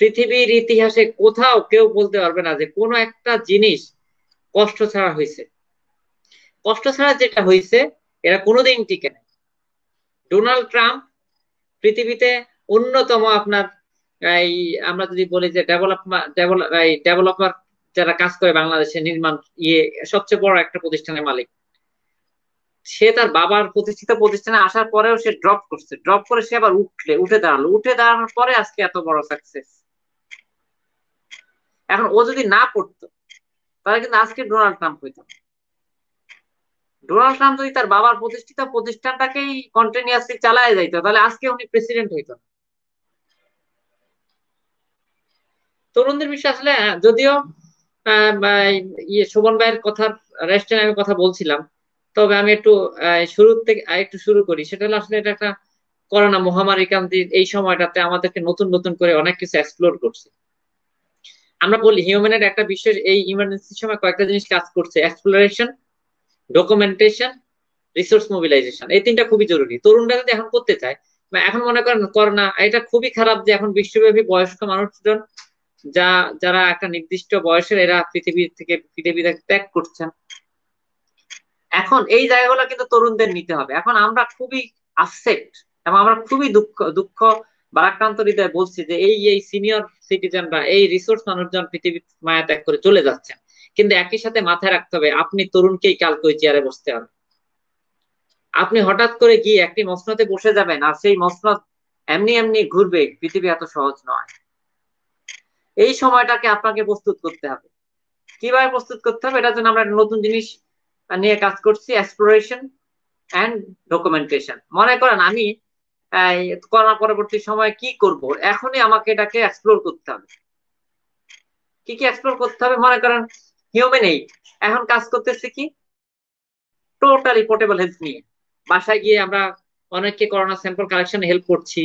[SPEAKER 3] পৃথিবীর ইতিহাসে কোথাও কেউ বলতে পারবে না যে কোনো একটা জিনিস কষ্ট ছাড়া হয়েছে। কষ্ট ছাড়া যেটা হয়েছে, এরা কোনোদিন টিকে নেই। ডোনাল্ড ট্রাম্প পৃথিবীতে অন্যতম আপনার, এই আমরা যদি বলি যে ডেভেলপার যারা কাজ করে বাংলাদেশে নির্মাণ ইয়ে সবচেয়ে বড় একটা প্রতিষ্ঠানের মালিক। সে তার বাবার প্রতিষ্ঠিত প্রতিষ্ঠানে আসার পরেও সে ড্রপ করছে। ড্রপ করে সে আবার উঠলে, উঠে দাঁড়াল। উঠে দাঁড়ানোর পরে আজকে এত বড় সাকসেস এখন ও যদি না পড়তো তাহলে কিন্তু আজকে ডোনাল্ড ট্রাম্প হইত ডোনাল্ড ট্রাম্প যদি তার বাবার প্রতিষ্ঠিত প্রতিষ্ঠানটাকেই কন্টিনিউয়াসলি চালায় যাইতো, তাহলে আজকে উনি প্রেসিডেন্ট হইতো তরুণদের বিষয়ে আসলে যদিও ইয়ে শোভন ভাইয়ের কথা রেস্টুরেন্ট আমি কথা বলছিলাম। তবে আমি একটু শুরু থেকে একটু শুরু করি। সেটা হলো আসলে এটা একটা করোনা মহামারী কান্তির এই সময়টাতে আমাদেরকে নতুন নতুন করে অনেক কিছু এক্সপ্লোর করছে। আমরা বলি হিউম্যানের একটা বিশেষ এই ইমার্জেন্সির সময় কয়েকটা জিনিস কাজ করছে। এক্সপ্লোরেশন ডকুমেন্টেশন রিসোর্স মোবিলাইজেশন এই তিনটা খুবই জরুরি। তরুণরা যদি এখন করতে চায় এখন মনে করেন করোনা, এটা খুবই খারাপ যে এখন বিশ্বব্যাপী বয়স্ক মানুষজন যা, যারা একটা নির্দিষ্ট বয়সের এরা পৃথিবী থেকে পৃথিবী ত্যাগ করছেন। এখন এই জায়গাগুলো কিন্তু তরুণদের নিতে হবে। এখন আমরা খুবই আপসেট এবং আমরা খুবই দুঃখ দুঃখ, বারাক্রান্ত হৃদয় বলছি যে এই এই সিনিয়র সিটিজেন সিটিজেনরা এই রিসোর্স মানুষজন পৃথিবী মায়া ত্যাগ করে চলে যাচ্ছেন। কিন্তু একই সাথে মাথায় রাখতে হবে, আপনি তরুণকেই কালকে ওই চেয়ারে বসতে হবে। আপনি হঠাৎ করে গিয়ে একটি মসনতে বসে যাবেন আর সেই মসনত এমনি এমনি ঘুরবে, পৃথিবী এত সহজ নয়। এই সময়টাকে আপনাকে প্রস্তুত করতে হবে। কীভাবে প্রস্তুত করতে হবে? এটার জন্য আমরা নতুন জিনিস নিয়ে কাজ করছি এক্সপ্লোরেশন অ্যান্ড ডকুমেন্টেশন মনে করেন আমি করোনা পরবর্তী সময় কি করব? এখনই আমাকে এটাকে এক্সপ্লোর করতে হবে। কি কি এক্সপ্লোর করতে হবে? মনে করেন হিউম্যান এইড এখন কাজ করতেছি কি? টোটালি পোর্টেবল হেলথ নিয়ে। বাসায় গিয়ে আমরা অনেককে করোনা স্যাম্পল কালেকশন হেল্প করছি।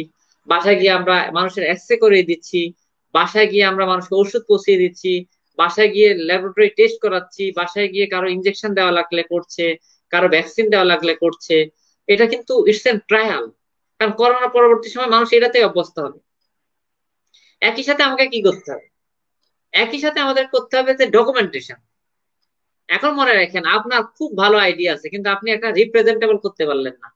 [SPEAKER 3] বাসায় গিয়ে আমরা মানুষের এক্সরে করে দিচ্ছি। বাসায় গিয়ে আমরা মানুষকে ওষুধ পৌঁছিয়ে দিচ্ছি, বাসায় গিয়ে ল্যাবরেটরি টেস্ট করাচ্ছি, বাসায় গিয়ে কারও ইনজেকশন দেওয়া লাগলে করছে, কারও ভ্যাকসিন দেওয়া লাগলে করছে। এটা কিন্তু ইটস এন ট্রায়াল কারণ করোনা পরবর্তী সময় মানুষ এটাতেই অভ্যস্ত হবে। একই সাথে আমাকে কি করতে হবে? একই সাথে আমাদের করতে হবে যে ডকুমেন্টেশন এখন মনে রাখেন, আপনার খুব ভালো আইডিয়া আছে, কিন্তু আপনি একটা রিপ্রেজেন্টেবল করতে পারলেন না।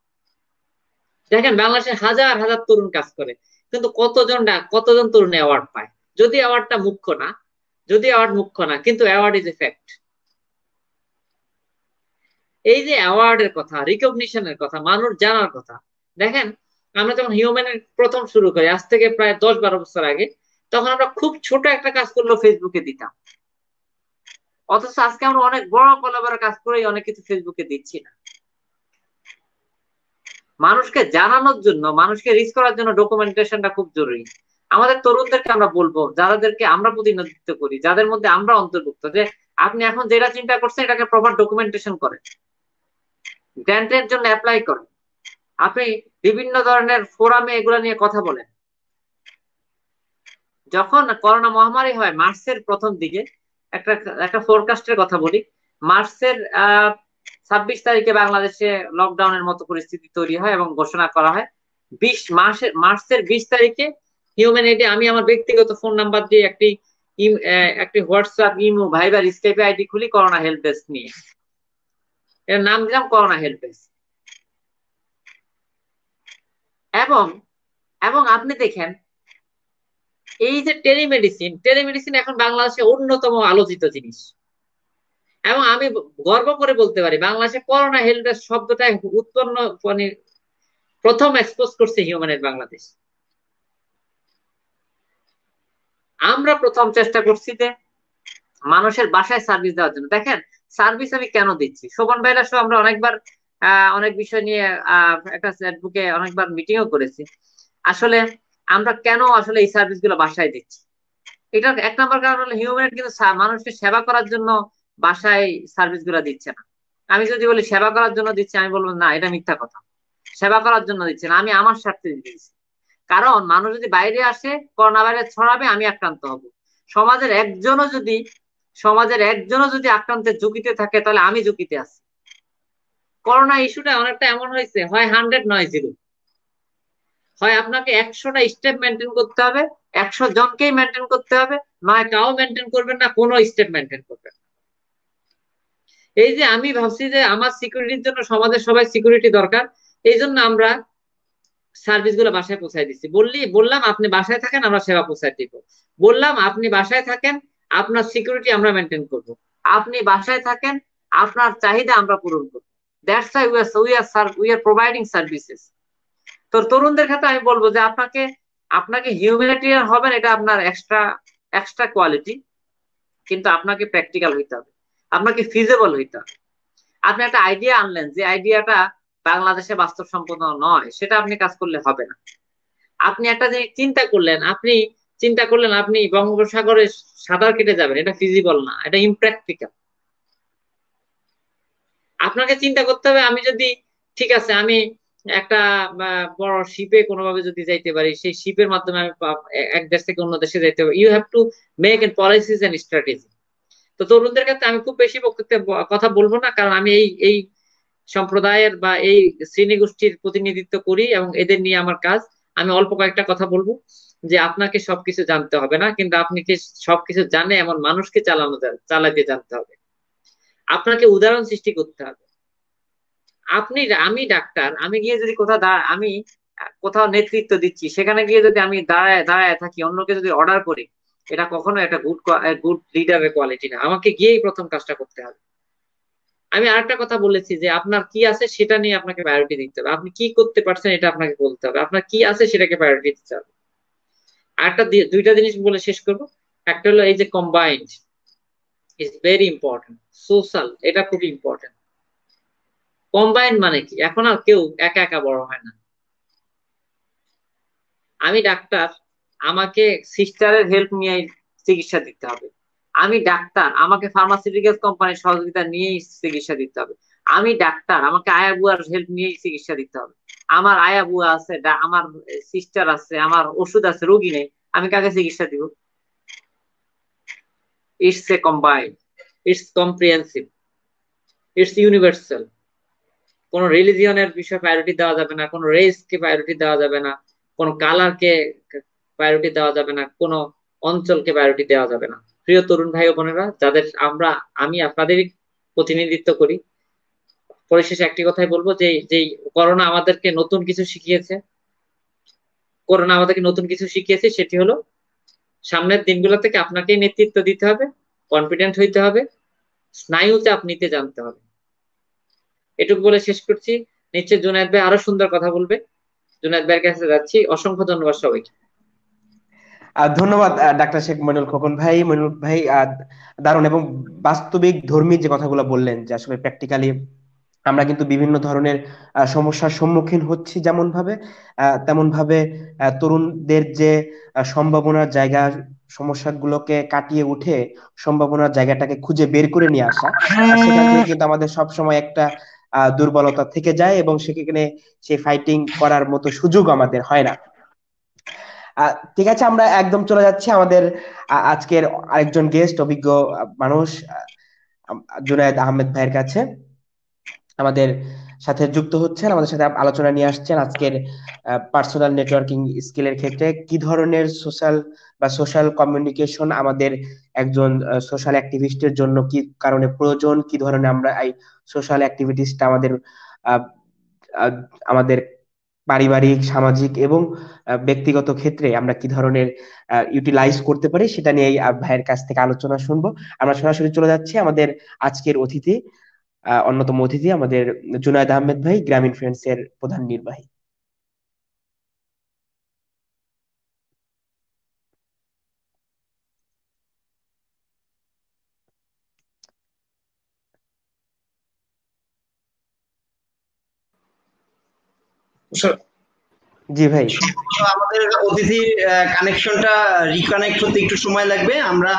[SPEAKER 3] দেখেন বাংলাদেশে হাজার হাজার তরুণ কাজ করে। কিন্তু কতজন কতজন তরুণ অ্যাওয়ার্ড পায়? যদি অ্যাওয়ার্ডটা মুখ্য না, যদি অ্যাওয়ার্ড মুখ্য না, কিন্তু অ্যাওয়ার্ড ইজ এ ফ্যাক্ট এই যে অ্যাওয়ার্ডের কথা রিকগনিশনের কথা, মানুষ জানার কথা, দেখেন, আমরা যখন হিউম্যানের প্রথম শুরু করি, আজ থেকে প্রায় দশ বারো বছর আগে, তখন আমরা খুব ছোট একটা কাজ করলেও ফেসবুকে দিতাম। অথচ আজকে আমরা অনেক বড় কলাবার কাজ করেই অনেক কিছু ফেসবুকে দিচ্ছি না। মানুষকে জানানোর জন্য, মানুষকে রিচ করার জন্য ডকুমেন্টেশনটা খুব জরুরি। আমাদের তরুণদেরকে আমরা বলব, যাদেরকে আমরা প্রতিনিধিত্ব করি, যাদের মধ্যে আমরা অন্তর্ভুক্ত, যে আপনি এখন যেটা চিন্তা করছেন এটাকে প্রপার ডকুমেন্টেশন করেন। গ্র্যান্টের জন্য অ্যাপ্লাই করেন। আপনি বিভিন্ন ধরনের ফোরামে এগুলো নিয়ে কথা বলেন। যখন করোনা মহামারী হয় মার্চের প্রথম দিকে একটা একটা ফোরকাস্টের কথা বলি। মার্চের আহ ছাব্বিশ তারিখে বাংলাদেশে লকডাউনের মতো পরিস্থিতি তৈরি হয় এবং ঘোষণা করা হয়। বিশ মাসের, মার্চের বিশ তারিখে হিউম্যান এডে আমি আমার ব্যক্তিগত ফোন নাম্বার দিয়ে একটি একটি WhatsApp imo Viber Skype ID খুলি করোনা হেল্প ডেস্ক নিয়ে। এর নাম দিলাম করোনা হেল্প ডেস্ক এবং এবং আপনি দেখেন, এই যে টেলিমেডিসিন টেলিমেডিসিন এখন বাংলাদেশে অন্যতম আলোচিত জিনিস। এবং আমি গর্ব করে বলতে পারি, বাংলাদেশে করোনা হেল্প শব্দটা উৎপন্ন মানে প্রথম এক্সপোজ করছে হিউম্যানের বাংলাদেশ। আমরা প্রথম চেষ্টা করছি যে মানুষের বাসায় সার্ভিস দেওয়ার জন্য। দেখেন সার্ভিস আমি কেন দিচ্ছি? শোভন ভাইরা সহ আমরা অনেকবার অনেক বিষয় নিয়ে একটা ফেসবুকে অনেকবার মিটিংও করেছি। আসলে আমরা কেন আসলে এই সার্ভিসগুলো বাসায় দিচ্ছি? এটার এক নম্বর কারণ হলো হিউম্যান কিন্তু মানুষকে সেবা করার জন্য বাসায় সার্ভিসগুলো দিচ্ছে না। আমি যদি বলি সেবা করার জন্য দিচ্ছি, আমি বলব না, এটা মিথ্যা কথা। সেবা করার জন্য দিচ্ছে না, আমি আমার স্বার্থে দিচ্ছি কারণ মানুষ যদি বাইরে আসে করোনা ভাইরাস ছড়াবে, আমি আক্রান্ত হব। সমাজের একজনও যদি, সমাজের একজনও যদি আক্রান্তের ঝুঁকিতে থাকে, তাহলে আমি ঝুঁকিতে আছি। করোনা ইস্যুটা অনেকটা এমন হয়েছে, হয় হান্ড্রেড, নয়, জিরো। হয় আপনাকে একশোটা স্টেপ মেনটেন করতে হবে, একশো জনকেই মেনটেন করতে হবে, নয় কাউ মেনটেন করবেন না, কোনো স্টেপ মেনটেন করবেন এই যে আমি ভাবছি যে আমার সিকিউরিটির জন্য সমাজের সবাই সিকিউরিটি দরকার, এই জন্য আমরা সার্ভিসগুলো বাসায় পৌঁছায় দিচ্ছি। বললি, বললাম আপনি বাসায় থাকেন, আমরা সেবা পৌঁছায় দিব। বললাম আপনি বাসায় থাকেন, আপনার সিকিউরিটি আমরা মেনটেন করব। আপনি বাসায় থাকেন, আপনার চাহিদা আমরা পূরণ করব। That's why we are we we are providing services তো তরুণদের ক্ষেত্রে আমি বলব যে আপনাকে আপনাকে হিউম্যানিটিয়ার হবেন, এটা আপনার এক্সট্রা এক্সট্রা কোয়ালিটি কিন্তু আপনাকে প্র্যাকটিক্যাল হইতে হবে। আপনাকে ফিজেবল হইতে আপনি একটা আইডিয়া আনলেন যে আইডিয়াটা বাংলাদেশে বাস্তবসম্পন্ন নয়, সেটা আপনি কাজ করলে হবে না। আপনি একটা জিনিস চিন্তা করলেন, আপনি চিন্তা করলেন আপনি বঙ্গোপসাগরে সাঁতার কেটে যাবেন, এটা ফিজিবল না, এটা ইমপ্র্যাকটিক্যাল আপনাকে চিন্তা করতে হবে, আমি যদি, ঠিক আছে, আমি একটা বড় শিপে কোনোভাবে যদি যাইতে পারি, সেই শিপের মাধ্যমে আমি এক দেশ থেকে অন্য দেশে যাইতে পারি। You have to make an policies and strategy তো তরুণদের ক্ষেত্রে আমি খুব বেশি বক্তৃত্বে কথা বলব না, কারণ আমি এই এই সম্প্রদায়ের বা এই শ্রেণি গোষ্ঠীর প্রতিনিধিত্ব করি এবং এদের নিয়ে আমার কাজ। আমি অল্প কয়েকটা কথা বলব যে আপনাকে সবকিছু জানতে হবে না, কিন্তু আপনি কি সবকিছু জানে এমন মানুষকে চালানো চালাতে জানতে হবে। আপনাকে উদাহরণ সৃষ্টি করতে হবে। আপনি আমি ডাক্তার, আমি গিয়ে যদি কোথাও দাঁড়া আমি কোথাও নেতৃত্ব দিচ্ছি, সেখানে গিয়ে যদি আমি দাঁড়ায় দাঁড়ায় থাকি, অন্যকে যদি অর্ডার করি এটা কখনো একটা গুড গুড লিডারের কোয়ালিটি না। আমাকে গিয়েই প্রথম কাজটা করতে হবে। আমি আরেকটা কথা বলেছি যে আপনার কি আছে সেটা নিয়ে আপনাকে প্রায়োরিটি দিতে হবে। আপনি কি করতে পারছেন এটা আপনাকে বলতে হবে। আপনার কি আছে সেটাকে প্রায়োরিটি দিতে হবে। আরেকটা দুইটা জিনিস বলে শেষ করব। একটা হলো এই যে combined is very important social এটা খুবই ইম্পর্টেন্ট কম্বাইন্ড মানে কি? এখন আর কেউ একা একা বড় হয় না। আমি ডাক্তার আমাকে সিস্টারের হেল্প নিয়ে চিকিৎসা দিতে হবে। আমি ডাক্তার, আমাকে ফার্মাসিউটিক্যাল কোম্পানির সহযোগিতা নিয়েই চিকিৎসা দিতে হবে। আমি ডাক্তার, আমাকে আয়া বুয়ার হেল্প নিয়েই চিকিৎসা দিতে হবে। আমার আয়া বুয়া আছে আমার সিস্টার আছে, আমার ওষুধ আছে, রোগী নেই, আমি কাকে চিকিৎসা দিব? It's a combined it's comprehensive it's universal কোন রিলিজিয়নের বিষয়ে প্রায়োরিটি দেওয়া যাবে না, কোন রেসকে প্রায়োরিটি দেওয়া যাবে না, কোন কালারকে প্রায়োরিটি দেওয়া যাবে না, কোন অঞ্চলকে প্রায়োরিটি দেওয়া যাবে না। প্রিয় তরুণ ভাই ও বোনেরা, যাদের আমরা, আমি আপনাদের প্রতিনিধিত্ব করি, পরিশেষে একটি কথাই বলব যে যেই করোনা আমাদেরকে নতুন কিছু শিখিয়েছে, করোনা আমাদেরকে নতুন কিছু শিখিয়েছে, সেটি হলো সামনের দিনগুলো থেকে আপনাকেই নেতৃত্ব দিতে হবে কনফিডেন্ট হইতে হবে, স্নায়ু চাপ নিতে জানতে হবে। এটুকু বলে শেষ করছি। নিশ্চয় জুনায়দ ভাই আরও সুন্দর কথা বলবে। জুনায়দ ভাইয়ের কাছে যাচ্ছি। অসংখ্য ধন্যবাদ সবাইকে।
[SPEAKER 2] ধন্যবাদ ডাক্তার শেখ মইনুল খোকন ভাই। মইনুল ভাই দারুণ এবং বাস্তবিক ধর্মী যে কথাগুলো বললেন যে আসলে প্র্যাকটিক্যালি আমরা কিন্তু বিভিন্ন ধরনের সমস্যার সম্মুখীন হচ্ছি যেমন ভাবে তেমন ভাবে তরুণদের যে সম্ভাবনার জায়গা সমস্যাগুলোকে কাটিয়ে উঠে সম্ভাবনার জায়গাটাকে খুঁজে বের করে নিয়ে আসা সেখান থেকে কিন্তু আমাদের সব সময় একটা দুর্বলতা থেকে যায় এবং সেখানে সেই ফাইটিং করার মতো সুযোগ আমাদের হয় না। ঠিক আছে, আমরা একদম চলে যাচ্ছি আমাদের আজকের আরেকজন গেস্ট অভিজ্ঞ মানুষ জুনায়দ আহমেদ ভাইয়ের কাছে। আমাদের সাথে যুক্ত হচ্ছেন, আমাদের সাথে আলোচনা নিয়ে আসছেন আজকের পার্সোনাল নেটওয়ার্কিং স্কিলের ক্ষেত্রে কি ধরনের সোশ্যাল বা সোশ্যাল কমিউনিকেশন আমাদের একজন সোশ্যাল অ্যাক্টিভিস্টের জন্য কি কারণে প্রয়োজন, কি ধরনের আমরা এই সোশ্যাল অ্যাক্টিভিটিসটা আমাদের আমাদের পারিবারিক, সামাজিক এবং ব্যক্তিগত ক্ষেত্রে আমরা কি ধরনের ইউটিলাইজ করতে পারি সেটা নিয়ে ভাইয়ের কাছ থেকে আলোচনা শুনব। আমরা সরাসরি চলে যাচ্ছি আমাদের আজকের অতিথি অন্যতম অতিথি আমাদের জুনায়দ আহমেদ ভাই, গ্রামীণ ফ্রেন্ডস এর প্রধান নির্বাহী। জি ভাই।
[SPEAKER 1] আমাদের অতিথির কানেকশনটা রিকানেক্ট হতে একটু সময় লাগবে। আমরা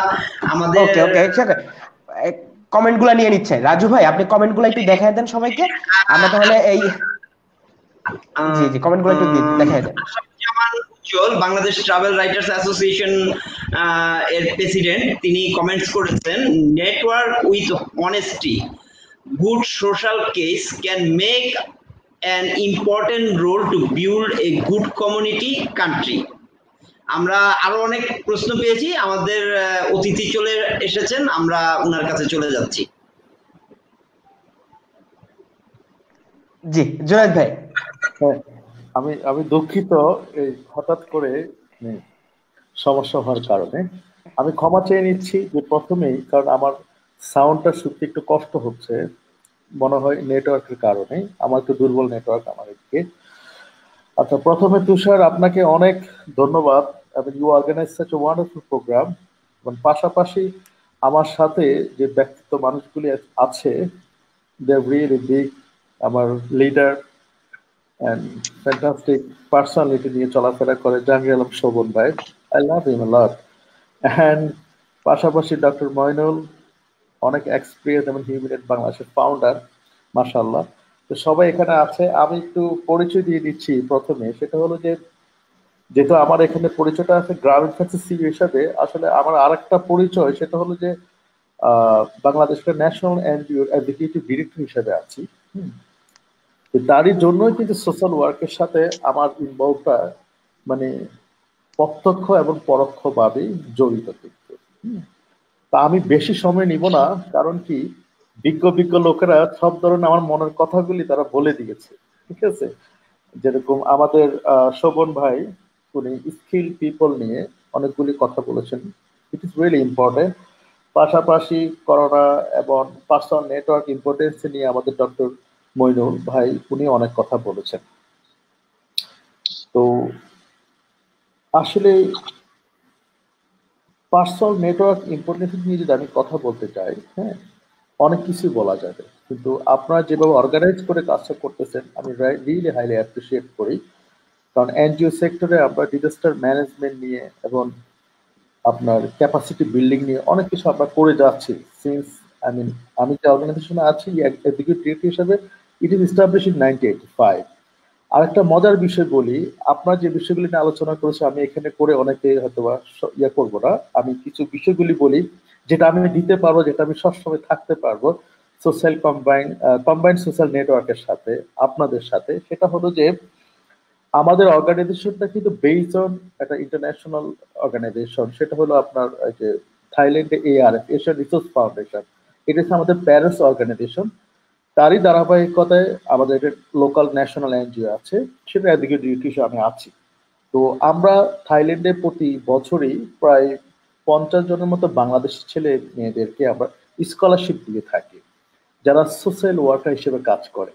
[SPEAKER 1] আমাদের
[SPEAKER 2] ওকে ওকে কমেন্টগুলা নিয়ে নিচ্ছে। রাজু ভাই আপনি কমেন্টগুলা একটু দেখায় দেন সবাইকে। আমরা তাহলে এই জি জি কমেন্টগুলা একটু দেখায় দেন।
[SPEAKER 1] Ujjwal Bangladesh travel writers association এর প্রেসিডেন্ট তিনি কমেন্টস করেছেন network with honesty good social case can make an important role to build a good community country. আমরা আরও অনেক প্রশ্ন পেয়েছি আমাদের অতিথি চলে এসেছেন আমরা ওনার কাছে চলে যাচ্ছি।
[SPEAKER 2] জি জুনায়দ ভাই।
[SPEAKER 5] হ্যাঁ আমি আমি দুঃখিত এই হঠাৎ করে সমস্যা হওয়ার কারণে। আমি ক্ষমা চেয়ে নিচ্ছি যে প্রথমেই কারণ আমার সাউন্ডটা সত্যি একটু কষ্ট হচ্ছে। মনে হয় নেটওয়ার্কের কারণে। আমার একটু দুর্বল নেটওয়ার্ক আমার এদিকে। আচ্ছা প্রথমে তুষার, আপনাকে অনেক ধন্যবাদ। You organise such a wonderful programme এবং পাশাপাশি আমার সাথে যে ব্যক্তিত্ব মানুষগুলি আছে দে রিয়েলি বিগ আমার লিডার অ্যান্ড ফ্যান্টাস্টিক পার্সোনালিটি নিয়ে চলাফেরা করে, জাহাঙ্গীর আলম শোভন ভাই। I love him lot and পাশাপাশি ডক্টর মইনুল অনেক এক্সপিরিয়েন্স এবং হিউম্যানিট বাংলাদেশের ফাউন্ডার মাসাল্লাহ তো সবাই এখানে আছে। আমি একটু পরিচয় দিয়ে দিচ্ছি প্রথমে। সেটা হলো যে, যেহেতু আমার এখানে পরিচয়টা আছে গ্রামীণ ফ্যাক্সি সিইও হিসাবে, আসলে আমার আরেকটা পরিচয়, সেটা হলো যে বাংলাদেশের ন্যাশনাল এনজিওর এক্সিকিউটিভ ডিরেক্টর হিসাবে আছি। তারই জন্যই কিন্তু সোশ্যাল ওয়ার্কের সাথে আমার ইনভলভটা মানে প্রত্যক্ষ এবং পরোক্ষভাবেই জড়িত কিন্তু। তা আমি বেশি সময় নিব না, কারণ কি বিজ্ঞ বিজ্ঞ লোকেরা সব ধরনের আমার মনের কথাগুলি তারা বলে দিয়েছে, ঠিক আছে? যেরকম আমাদের শোভন ভাই, উনি স্কিল পিপল নিয়ে অনেকগুলি কথা বলেছেন। ইট ইজ রিয়েলি ইম্পর্টেন্ট পাশাপাশি করোনা এবং পার্সোনাল নেটওয়ার্ক ইম্পর্টেন্স নিয়ে আমাদের ডক্টর মইনুল ভাই, উনি অনেক কথা বলেছেন। তো আসলে পার্সোনাল নেটওয়ার্ক ইম্পর্টেন্স নিয়ে যদি আমি কথা বলতে চাই হ্যাঁ অনেক কিছু বলা যাবে। কিন্তু আপনারা যেভাবে অর্গানাইজ করে কাজটা করতেছেন, আমি রিয়েলি হাইলি অ্যাপ্রিসিয়েট করি। কারণ এনজিও সেক্টরে আমরা ডিজাস্টার ম্যানেজমেন্ট নিয়ে এবং আপনার ক্যাপাসিটি বিল্ডিং নিয়ে অনেক কিছু আমরা করে যাচ্ছি। সিন্স আই মিন আমি যে অর্গানাইজেশনে আছি এক্সিকিউটিভ হিসাবে it is establish in ninety eighty five আরেকটা মজার বিষয় বলি, আপনার যে বিষয়গুলি নিয়ে আলোচনা করেছে আমি এখানে করে অনেকে হয়তো বা ইয়ে করব না। আমি কিছু বিষয়গুলি বলি, যেটা আমি দিতে পারব, যেটা আমি সবসময় থাকতে পারব সোশ্যাল কম্বাইন কম্বাইন সোশ্যাল নেটওয়ার্কের সাথে, আপনাদের সাথে। সেটা হলো যে, আমাদের অর্গানাইজেশনটা কিন্তু বেসড অন একটা ইন্টারন্যাশনাল অর্গানাইজেশন সেটা হলো আপনার যে থাইল্যান্ডে এআরএফ এশিয়ান রিসোর্স ফাউন্ডেশন এটা হচ্ছে আমাদের প্যারেন্টস অর্গানাইজেশন তারই ধারাবাহিকতায় আমাদের লোকাল ন্যাশনাল এনজিও আছে, সেটা এদিকে ডিউটি আমি আছি। তো আমরা থাইল্যান্ডে প্রতি বছরই প্রায় পঞ্চাশ জনের মতো বাংলাদেশি ছেলে মেয়েদেরকে আমরা স্কলারশিপ দিয়ে থাকি, যারা সোশ্যাল ওয়ার্কার হিসেবে কাজ করে।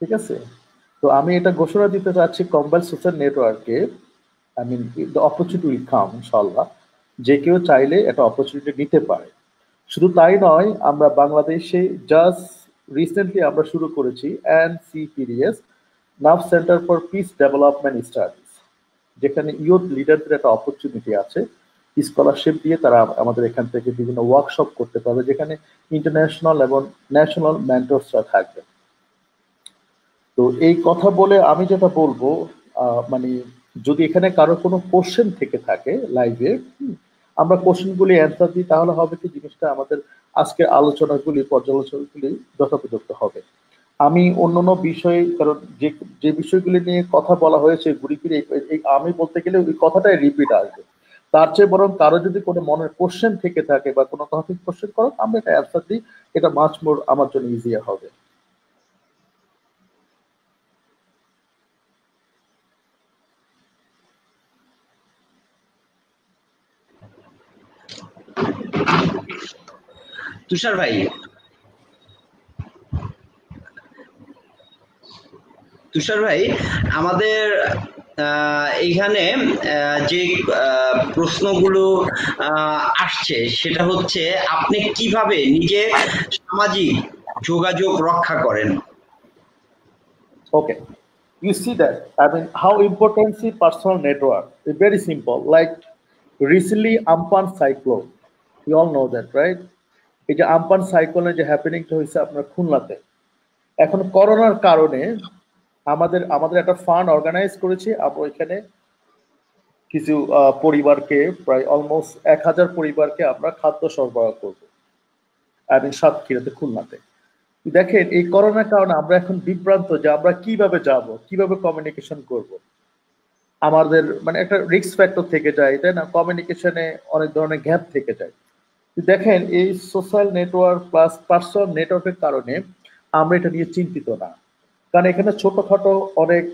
[SPEAKER 5] ঠিক আছে? তো আমি এটা ঘোষণা দিতে চাচ্ছি কম্বাইল সোশ্যাল নেটওয়ার্কে I mean the opportunity will come ইনশাল্লাহ যে কেউ চাইলে এটা অপরচুনিটি নিতে পারে। শুধু তাই নয়, আমরা বাংলাদেশে জাস্ট রিসেন্টলি আমরা শুরু করেছি এন CPDS nerve centre for peace development studies যেখানে ইউথ লিডারদের একটা অপরচুনিটি আছে স্কলারশিপ দিয়ে তারা আমাদের এখান থেকে বিভিন্ন ওয়ার্কশপ করতে পারবে, যেখানে ইন্টারন্যাশনাল এবং ন্যাশনাল মেন্টরসরা থাকবে। তো এই কথা বলে আমি যেটা বলব মানে যদি এখানে কারও কোনো কোশ্চেন থেকে থাকে লাইভে আমরা কোশ্চেনগুলি অ্যান্সার দিই, তাহলে হবে কি জিনিসটা আমাদের আজকের আলোচনাগুলি, পর্যালোচনাগুলি যথাপযুক্ত হবে। আমি অন্যান্য বিষয়ে, কারণ যে যে বিষয়গুলি নিয়ে কথা বলা হয়েছে ঘুরি ফিরে আমি বলতে গেলে ওই কথাটাই রিপিট আসবে। তার চেয়ে বরং কারও যদি কোনো মনের কোশ্চেন থেকে থাকে বা কোনো কথা থেকে কোশ্চেন করো আমরা এটা অ্যান্সার দিই। এটা মাছ মোর আমার জন্য ইজিয়ার হবে।
[SPEAKER 1] তুষার ভাই। তুষার ভাই, আমাদের এখানে যে প্রশ্নগুলো আসছে, সেটা হচ্ছে আপনি কীভাবে নিজে সামাজিক যোগাযোগ রক্ষা করেন?
[SPEAKER 5] Okay you see that I mean how importance E personal network very simple like recently Amphan cyclone you all know that, right? এই যে আমপান সাইক্লোনে যে হ্যাপেনিংটা হয়েছে আপনার খুলনাতে, এখন করোনার কারণে আমাদের আমাদের একটা ফান্ড অর্গানাইজ করেছি, আমরা এখানে কিছু পরিবারকে প্রায় অলমোস্ট এক হাজার পরিবারকে আমরা খাদ্য সরবরাহ করব। মিন সাতক্ষীরাতে, খুলনাতে। দেখেন, এই করোনার কারণে আমরা এখন বিভ্রান্ত যে আমরা কীভাবে যাব, কীভাবে কমিউনিকেশন করব। আমাদের মানে একটা রিস্ক ফ্যাক্টর থেকে যায়, তাই না? কমিউনিকেশনে অনেক ধরনের গ্যাপ থেকে যায়। দেখেন, এই সোশ্যাল নেটওয়ার্ক প্লাস পার্সোনাল নেটওয়ার্কের কারণে আমরা এটা নিয়ে চিন্তিত না। কারণ এখানে ছোটখাটো অনেক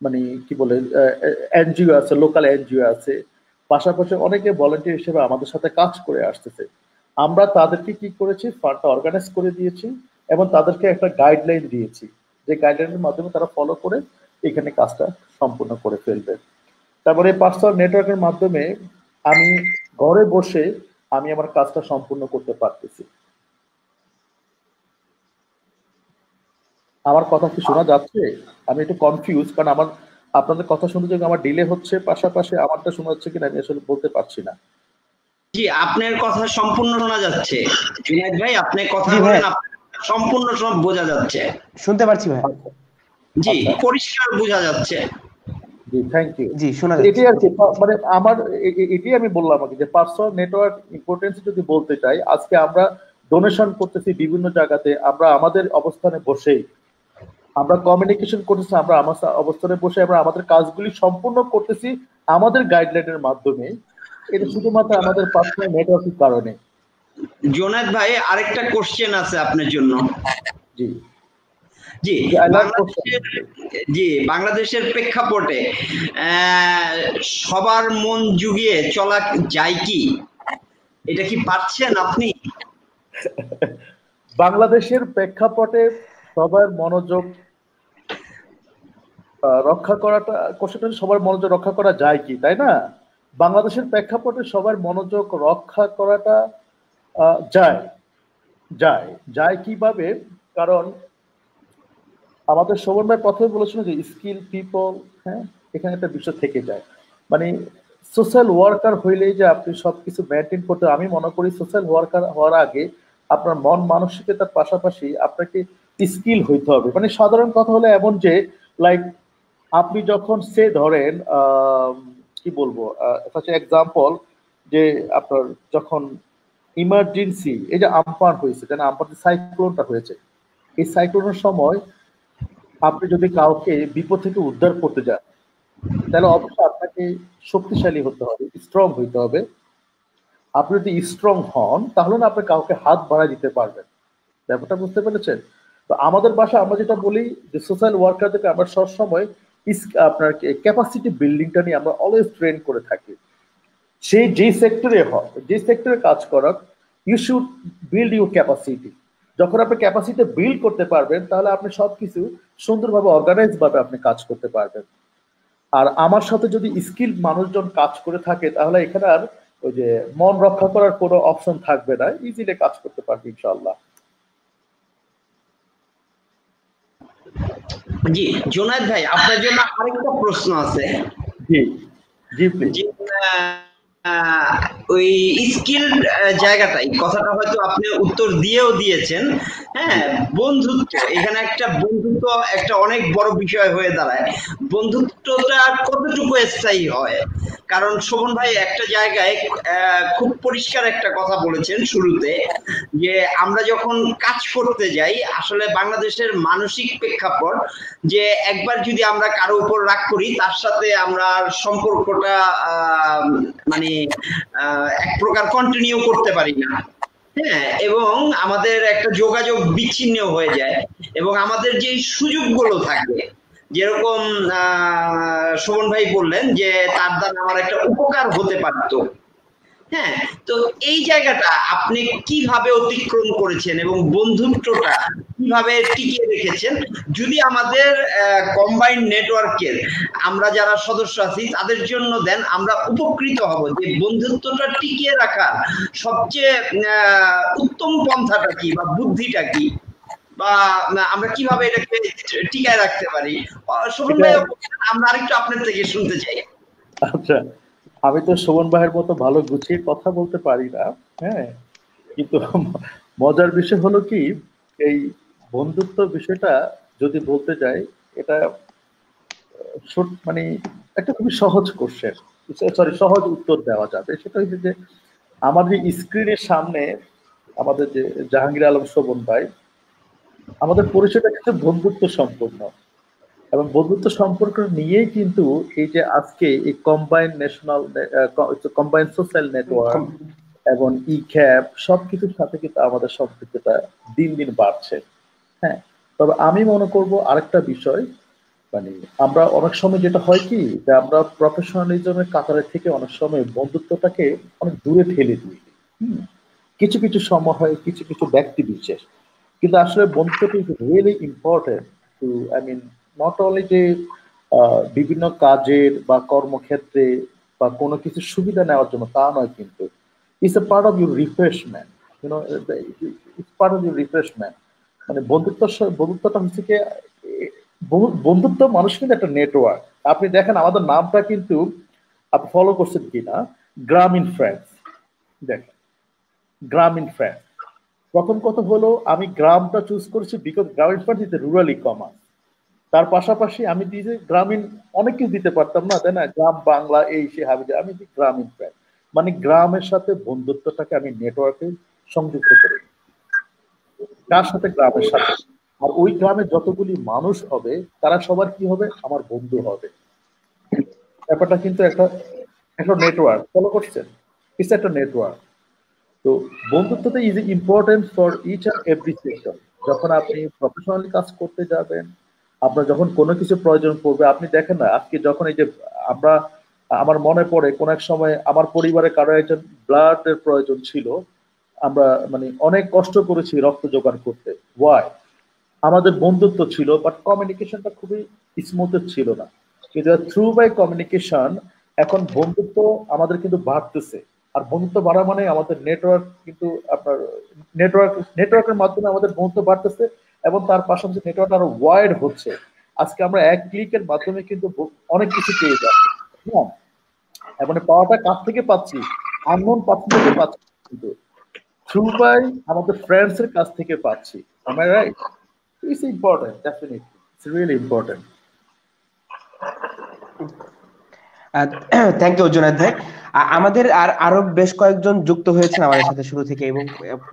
[SPEAKER 5] মানে কি বলে এনজিও আছে লোকাল এনজিও আছে। পাশাপাশি অনেকে ভলেন্টিয়ার হিসেবে আমাদের সাথে কাজ করে আসতেছে। আমরা তাদেরকে কি করেছি? ফান্ডটা অর্গানাইজ করে দিয়েছি এবং তাদেরকে একটা গাইডলাইন দিয়েছি। যে গাইডলাইনের মাধ্যমে তারা ফলো করে এখানে কাজটা সম্পূর্ণ করে ফেলবে। তারপরে পার্সোনাল নেটওয়ার্কের মাধ্যমে আমি ঘরে বসে আমি আমার কাজটা সম্পূর্ণ করতে পারতেছি। আমার কথা কি শোনা যাচ্ছে? আমি একটু কনফিউজ কারণ আমার আপনাদের কথা শুনতে যে আমার ডিলে হচ্ছে পাশাপাশি আমারটা শোনা যাচ্ছে কিনা আমি আসলে বলতে পারছি না।
[SPEAKER 1] জি আপনার কথা সম্পূর্ণ শোনা যাচ্ছে। জুনাইদ ভাই আপনি কথা। বলেন সম্পূর্ণ সব বোঝা যাচ্ছে।
[SPEAKER 2] শুনতে পারছি ভাই।
[SPEAKER 1] জি
[SPEAKER 5] আচ্ছা।
[SPEAKER 1] পরিষ্কার বোঝা যাচ্ছে।
[SPEAKER 5] জি থ্যাংক ইউ
[SPEAKER 2] জি শোনা যাচ্ছে।
[SPEAKER 5] এটাই আর কি মানে আমার এটাই আমি বললাম আগে যে পার্সোনাল নেটওয়ার্ক ইম্পর্টেন্স যদি বলতে চাই আজকে আমরা ডোনেশন করতেছি বিভিন্ন জায়গাতে আমরা আমাদের অবস্থানে বসেই আমরা কমিউনিকেশন করতেছি আমরা আমার অবস্থানে বসে আমরা আমাদের কাজগুলি সম্পূর্ণ করতেছি আমাদের গাইডলাইনের মাধ্যমে। এটা শুধুমাত্র আমাদের পার্সোনাল নেটওয়ার্কের কারণে।
[SPEAKER 1] জোনাদ ভাই আরেকটা কোশ্চেন আছে আপনার জন্য।
[SPEAKER 5] জি।
[SPEAKER 1] জি
[SPEAKER 5] জি,
[SPEAKER 1] বাংলাদেশের প্রেক্ষাপটে সবার মন জুগিয়ে চলা যায় কি? এটা কি পারছেন আপনি?
[SPEAKER 5] বাংলাদেশের প্রেক্ষাপটে সবার মনোযোগ আহ, রক্ষা করাটা কোশ্চেনটা সবার মনোযোগ রক্ষা করা যায় কি তাই না? বাংলাদেশের প্রেক্ষাপটে সবার মনোযোগ রক্ষা করাটা আহ, যায় যায় যায় কীভাবে? কারণ আমাদের শোভন ভাই প্রথমে বলেছিল যে স্কিল পিপল হ্যাঁ এখানে একটা বিষয় থেকে যায়। মানে সোশ্যাল ওয়ার্কার হইলেই যে আপনি সবকিছু মেনটেন করতে আমি মনে করি সোশ্যাল ওয়ার্কার হওয়ার আগে আপনার মন মানসিকতার পাশাপাশি আপনাকে স্কিল হইতে হবে। মানে সাধারণ কথা হলো এমন যে লাইক আপনি যখন সে ধরেন কি বলব এক্সাম্পল যে আপনার যখন ইমার্জেন্সি এই যে আমপান হয়েছে, যেন আমপান সাইক্লোনটা হয়েছে, এই সাইক্লোনের সময় আপনি যদি কাউকে বিপদ থেকে উদ্ধার করতে যান, তাহলে অবশ্যই আপনাকে শক্তিশালী হতে হবে স্ট্রং হইতে হবে। আপনি যদি স্ট্রং হন, তাহলে না আপনি কাউকে হাত বাড়ায় দিতে পারবেন। ব্যাপারটা বুঝতে পেরেছেন? তো আমাদের বাসা আমরা যেটা বলি যে সোশ্যাল ওয়ার্কারদেরকে আমরা সবসময় আপনার ক্যাপাসিটি বিল্ডিংটা নিয়ে আমরা অলওয়েজ ট্রেন করে থাকি। সেই যে সেক্টরে হয় যে সেক্টরে কাজ করার you should build your capacity যখন আপনি ক্যাপাসিটি বিল্ড করতে পারবেন তাহলে আপনি সবকিছু সুন্দরভাবে অর্গানাইজ ভাবে আপনি কাজ করতে পারবেন। আর আমার সাথে যদি স্কিল মানুষজন কাজ করে থাকে তাহলে এখানে আর ওই যে মন রক্ষা করার কোনো অপশন থাকবে না। ইজিলি কাজ করতে পারবে ইনশাল্লাহ
[SPEAKER 1] জি জোনায়েদ ভাই আপনার জন্য আরেকটা প্রশ্ন আছে।
[SPEAKER 5] জি জি প্লিজ
[SPEAKER 1] ওই স্কিল জায়গাটাই। কথাটা হয়তো আপনি উত্তর দিয়েও দিয়েছেন হ্যাঁ বন্ধুত্ব। এখানে একটা বন্ধুত্ব একটা অনেক বড় বিষয় হয়ে দাঁড়ায়। বন্ধুত্বটা কতটুকু স্থায়ী হয়? কারণ শোভন ভাই একটা জায়গায় খুব পরিষ্কার একটা কথা বলেছেন শুরুতে যে আমরা যখন কাজ করতে যাই আসলে বাংলাদেশের মানসিক প্রেক্ষাপট যে একবার যদি আমরা কারও উপর রাগ করি তার সাথে আমরা সম্পর্কটা আহ, মানে আহ, এক প্রকার কন্টিনিউ করতে পারি না। হ্যাঁ এবং আমাদের একটা যোগাযোগ বিচ্ছিন্ন হয়ে যায় এবং আমাদের যে সুযোগগুলো থাকে যেরকম আহ, শোভন ভাই বললেন যে তার দ্বারা আমার একটা উপকার হতে পারতো। হ্যাঁ তো এই জায়গাটা আপনি কীভাবে অতিক্রম করেছেন এবং বন্ধুত্বটা কীভাবে টিকিয়ে রেখেছেন? যদি আমাদের কম্বাইন্ড নেটওয়ার্কের আমরা যারা সদস্য আছি তাদের জন্য দেন আমরা উপকৃত হব যে বন্ধুত্বটা টিকিয়ে রাখার সবচেয়ে আহ, উত্তম পন্থাটা কি বা বুদ্ধিটা কি? বা আমরা কীভাবে এটাকে টিকায় রাখতে পারি? শোভন ভাই আমরা আরেকটু আপনার থেকে শুনতে চাই।
[SPEAKER 5] আচ্ছা আমি তো শোভন ভাইয়ের মতো ভালো গুছিয়ে কথা বলতে পারি না হ্যাঁ? কিন্তু মজার বিষয় হলো কি, এই বন্ধুত্ব বিষয়টা যদি বলতে যাই, এটা মানে একটা খুবই সহজ কোশ্চেন সরি সহজ উত্তর দেওয়া যাবে। সেটা হচ্ছে যে, আমার যে স্ক্রিনের সামনে আমাদের যে জাহাঙ্গীর আলম শোভন ভাই, আমাদের পরিচয়টা কিন্তু বন্ধুত্ব সম্পূর্ণ এবং বন্ধুত্ব সম্পর্ক নিয়েই কিন্তু এই যে আজকে এই combine national combine social network এবং ই ক্যাপ সবকিছুর সাথে কিন্তু আমাদের সম্পৃক্ততা দিন দিন বাড়ছে। হ্যাঁ তবে আমি মনে করব আরেকটা বিষয় মানে আমরা অনেক সময় যেটা হয় কি যে আমরা প্রফেশনালিজমের কাতারে থেকে অনেক সময় বন্ধুত্বটাকে অনেক দূরে ঠেলে দিই। হুম কিছু কিছু সময় হয় কিছু কিছু ব্যক্তি বিশেষ। কিন্তু আসলে বন্ধুত্বটা is really important to I mean not only যে বিভিন্ন কাজের বা কর্মক্ষেত্রে বা কোনো কিছু সুবিধা নেওয়ার জন্য, তা নয় কিন্তু it's a part of your refreshment it's part of your refreshment মানে বন্ধুত্ব বন্ধুত্বটা হচ্ছে কি বন্ধুত্ব মানুষ কিন্তু একটা নেটওয়ার্ক আপনি দেখেন আমাদের নামটা কিন্তু আপনি ফলো করছেন কিনা, গ্রামীণ ফ্রেন্ডস দেখেন, গ্রামীণ ফ্রেন্ড প্রথম কথা হলো, আমি গ্রামটা চুজ করেছি because Grameen friend is rural e commerce তার পাশাপাশি আমি দিয়েছি গ্রামীণ অনেক কিছু দিতে পারতাম না, তাই না? গ্রাম বাংলা, এই সে হাবি আমি গ্রামীণ ফ্রেন্ড মানে গ্রামের সাথে বন্ধুত্বটাকে আমি নেটওয়ার্কে সংযুক্ত করি তার সাথে গ্রামের সাথে। আর ওই গ্রামে যতগুলি মানুষ হবে, তারা সবার কি হবে? আমার বন্ধু হবে। ব্যাপারটা কিন্তু একটা একটা নেটওয়ার্ক ফলো করছেন? ইটস একটা নেটওয়ার্ক তো বন্ধুত্বটা is important for each and every sector যখন আপনি প্রফেশনালি কাজ করতে যাবেন আপনার যখন কোনো কিছু প্রয়োজন পড়বে, আপনি দেখেন না, আজকে যখন এই যে আমরা, আমার মনে পড়ে কোন এক সময় আমার পরিবারে কারও একজন ব্লাডের প্রয়োজন ছিল, আমরা মানে অনেক কষ্ট করেছি রক্ত জোগাড় করতে। ওয়াই আমাদের বন্ধুত্ব ছিল বাট কমিউনিকেশনটা খুবই স্মুথ ছিল না। কিন্তু থ্রু বাই কমিউনিকেশন এখন বন্ধুত্ব আমাদের কিন্তু বাড়তেছে। আর বন্ধুত্ব বাড়া মানে আমাদের নেটওয়ার্ক কিন্তু আপনার নেটওয়ার্ক নেটওয়ার্কের মাধ্যমে আমাদের বন্ধুত্ব বাড়তেছে। এবং তার পাশাপাশি নেটওয়ার্ক আরও ওয়াইড হচ্ছে। আজকে আমরা এক ক্লিকের মাধ্যমে কিন্তু অনেক কিছু পেয়ে যাচ্ছি হ্যাঁ? মানে পাওয়াটা কাছ থেকে পাচ্ছি? আননোন পাচ্ছি থেকে পাচ্ছি কিন্তু। থ্রু বাই আমাদের ফ্রেন্ডস এর কাছ থেকে পাচ্ছি। It's really important
[SPEAKER 2] thank you আমাদের আর, আরও বেশ কয়েকজন যুক্ত হয়েছেন আমাদের সাথে শুরু থেকে এবং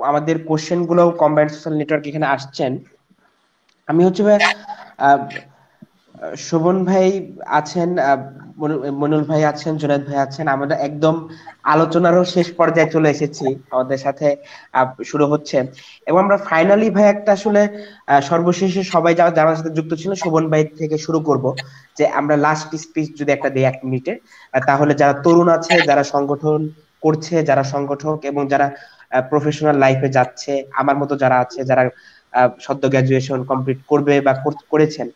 [SPEAKER 2] আমাদের কোশ্চেনগুলো কম্বাইন্ড সোশ্যাল নেটওয়ার্ক এখানে আসছেন। আমি হচ্ছে ভাই শোভন ভাই আছেন মনুল ভাই আছেন জুনাদ ভাই আছেন, আমরা একদম আলোচনারও শেষ পর্যায়ে চলে এসেছি, আমাদের সাথে শুরু হচ্ছে। এবং আমরা ফাইনালি ভাই একটা আসলে সর্বশেষে সবাই যারা যারা সাথে যুক্ত ছিল শোভন ভাই থেকে শুরু করব, যে আমরা লাস্ট স্পিচ যদি একটা দিই এক মিনিটে তাহলে যারা তরুণ আছে, যারা সংগঠন করছে, যারা সংগঠক এবং যারা প্রফেশনাল লাইফে যাচ্ছে, আমার মতো যারা আছে, যারা সদ্য গ্রাজুয়েশন কমপ্লিট করবে বা করেছেন।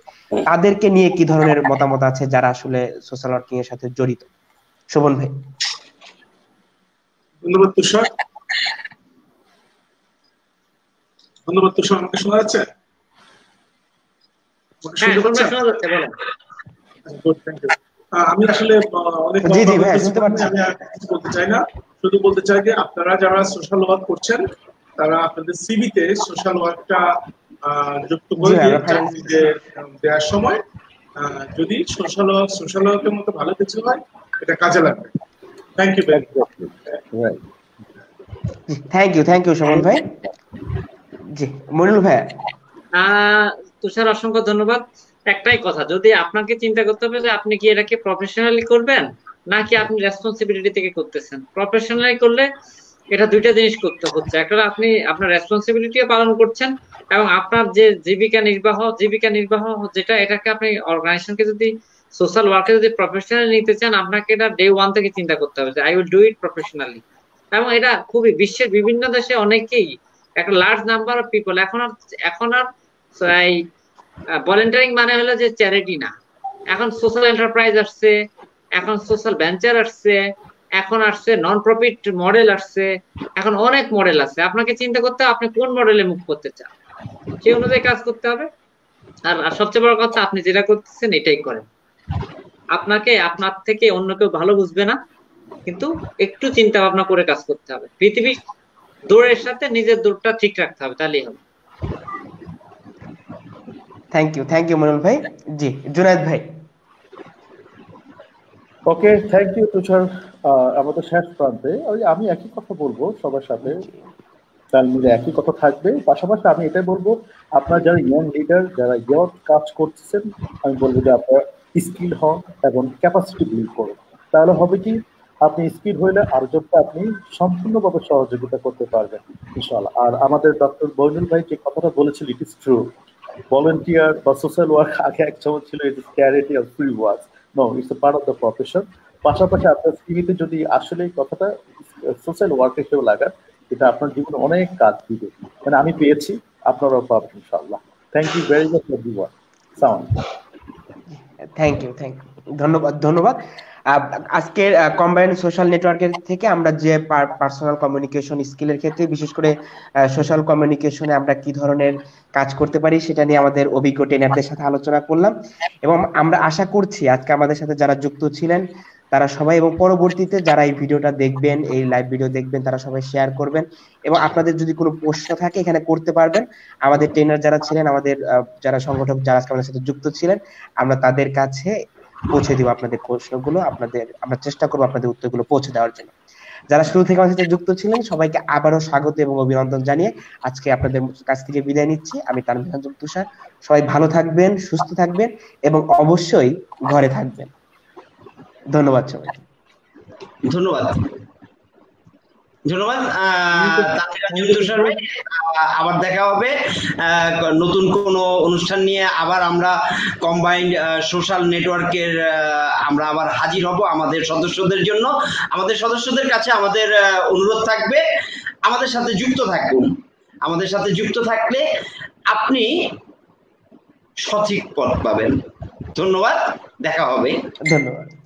[SPEAKER 2] তাদেরকে নিয়ে কি ধরনের মতামত আছে যারা আসলে সোশ্যাল ওয়ার্কিং এর সাথে জড়িত? শোভন ভাই।
[SPEAKER 4] ধন্যবাদ তুষার। ধন্যবাদ তুষার আমাকে শোনা যাচ্ছে? আমি আসলে অনেক কিছু বলতে চাই না। শুধু বলতে চাই যে আপনারা যারা সোশ্যাল ওয়ার্ক করছেন তারা আপনাদের সিভিতে সোশ্যাল ওয়ার্কটা যুক্ত করে দিয়ে দেওয়ার সময় যদি সোশ্যাল ওয়ার্ক সোশ্যাল ওয়ার্কের মতো ভালো কিছু হয় এটা কাজে লাগবে। Thank you very
[SPEAKER 2] thank you thank you Sumon ভাই। জি মনিল ভাই।
[SPEAKER 3] তুষার অসংখ্য ধন্যবাদ। একটাই কথা যদি আপনাকে চিন্তা করতে হবে যে আপনি কি এটাকে প্রফেশনালি করবেন নাকি আপনি রেসপন্সিবিলিটি থেকে করতেছেন? প্রফেশনালি করলে এটা দুইটা জিনিস করতে হচ্ছে। একটা আপনি আপনার রেসপন্সিবিলিটিও পালন করছেন এবং আপনার যে জীবিকা নির্বাহ জীবিকা নির্বাহ যেটা, এটাকে আপনি অর্গানাইজেশনকে যদি সোশ্যাল ওয়ার্কে যদি প্রফেশনালি নিতে চান, আপনাকে এটা ডে ওয়ান থেকে চিন্তা করতে হবে I will do it professionally এবং এটা খুবই, বিশ্বের বিভিন্ন দেশে অনেকেই একটা লার্জ নাম্বার অফ পিপল এখন আর এখন আর, এই ভলেন্টারিং মানে হলো যে চ্যারিটি না। এখন সোশ্যাল এন্টারপ্রাইজ আসছে, এখন সোশ্যাল ভেঞ্চার আসছে এখন আসছে নন প্রফিট মডেল আসছে এখন অনেক মডেল আছে। আপনাকে চিন্তা করতে হবে আপনি কোন মডেলে মুখ করতে চান। সেই অনুযায়ী কাজ করতে হবে। আর সবচেয়ে বড় কথা আপনি যেটা করতেছেন এটাই করেন। আপনাকে আপনার থেকে অন্য কেউ ভালো বুঝবে না কিন্তু একটু চিন্তা ভাবনা করে কাজ করতে হবে। পৃথিবীর দৌড়ের সাথে নিজের দৌড়টা ঠিক রাখতে হবে তাহলেই হবে।
[SPEAKER 2] Thank you thank you Monul ভাই। জি জুনায়েদ ভাই।
[SPEAKER 5] ওকে থ্যাংক ইউ তুষার আমাদের শেষ প্রান্তে ওই আমি একই কথা বলব সবার সাথে। তাল মিলে একই কথা থাকবে। পাশাপাশি আমি এটাই বলব, আপনার যারা ইয়ং লিডার যারা ইয়ং কাজ করতেছেন, আমি বলব যে আপনারা স্কিল হন এবং ক্যাপাসিটি বিল্ড করুন। তাহলে হবে কি, আপনি স্কিল হইলে আরেকজনকে আপনি সম্পূর্ণভাবে সহযোগিতা করতে পারবেন, ইনশাআল্লাহ। আর আমাদের ডক্টর বৈনুল ভাই যে কথাটা বলেছিল ইট ইস ট্রু ভলেন্টিয়ার বা সোশ্যাল ওয়ার্ক আগে এক সময় ছিল it is charity or free work no it's a part of the profession পাশাপাশি আপনার সিভিতে যদি আসলে কথাটা সোশ্যাল ওয়ার্ক হিসেবে লাগান, এটা আপনার জীবনে অনেক কাজ দিবে। মানে আমি পেয়েছি, আপনারাও পাবেন ইনশাআল্লাহ। Thank you very much everyone sound
[SPEAKER 2] thank you thank you ধন্যবাদ ধন্যবাদ। আজকের কম্বাইন্ড সোশ্যাল নেটওয়ার্কের থেকে আমরা যে পার্সোনাল কমিউনিকেশন স্কিলের ক্ষেত্রে, বিশেষ করে সোশ্যাল কমিউনিকেশনে আমরা কি ধরনের কাজ করতে পারি, সেটা নিয়ে আমাদের অভিজ্ঞ ট্রেনারদের সাথে আলোচনা করলাম। এবং আমরা আশা করছি, আজকে আমাদের সাথে যারা যুক্ত ছিলেন তারা সবাই এবং পরবর্তীতে যারা এই ভিডিওটা দেখবেন, এই লাইভ ভিডিও দেখবেন, তারা সবাই শেয়ার করবেন এবং আপনাদের যদি কোনো প্রশ্ন থাকে এখানে করতে পারবেন। আমাদের ট্রেনার যারা ছিলেন, আমাদের যারা সংগঠক যারা আমাদের সাথে যুক্ত ছিলেন, আমরা তাদের কাছে পৌঁছে দিব আপনাদের প্রশ্নগুলো, আপনাদের, আমরা চেষ্টা করব আপনাদের উত্তরগুলো পৌঁছে দেওয়ার জন্য। যারা শুরু থেকে আমাদের সাথে যুক্ত ছিলেন, সবাইকে আবারও স্বাগত এবং অভিনন্দন জানিয়ে আজকে আপনাদের কাছ থেকে বিদায় নিচ্ছি। আমি তানভীর তুষার। সবাই ভালো থাকবেন, সুস্থ থাকবেন এবং অবশ্যই ঘরে থাকবেন। ধন্যবাদ সবাই
[SPEAKER 1] ধন্যবাদ। ধন্যবাদ আবার দেখা হবে। নতুন কোনো অনুষ্ঠান নিয়ে আবার আমরা কম্বাইন্ড সোশ্যাল নেটওয়ার্কের আমরা আবার হাজির হব আমাদের সদস্যদের জন্য। আমাদের সদস্যদের কাছে আমাদের অনুরোধ থাকবে। আমাদের সাথে যুক্ত থাকুন। আমাদের সাথে যুক্ত থাকলে আপনি সঠিক পথ পাবেন। ধন্যবাদ দেখা হবে।
[SPEAKER 2] ধন্যবাদ।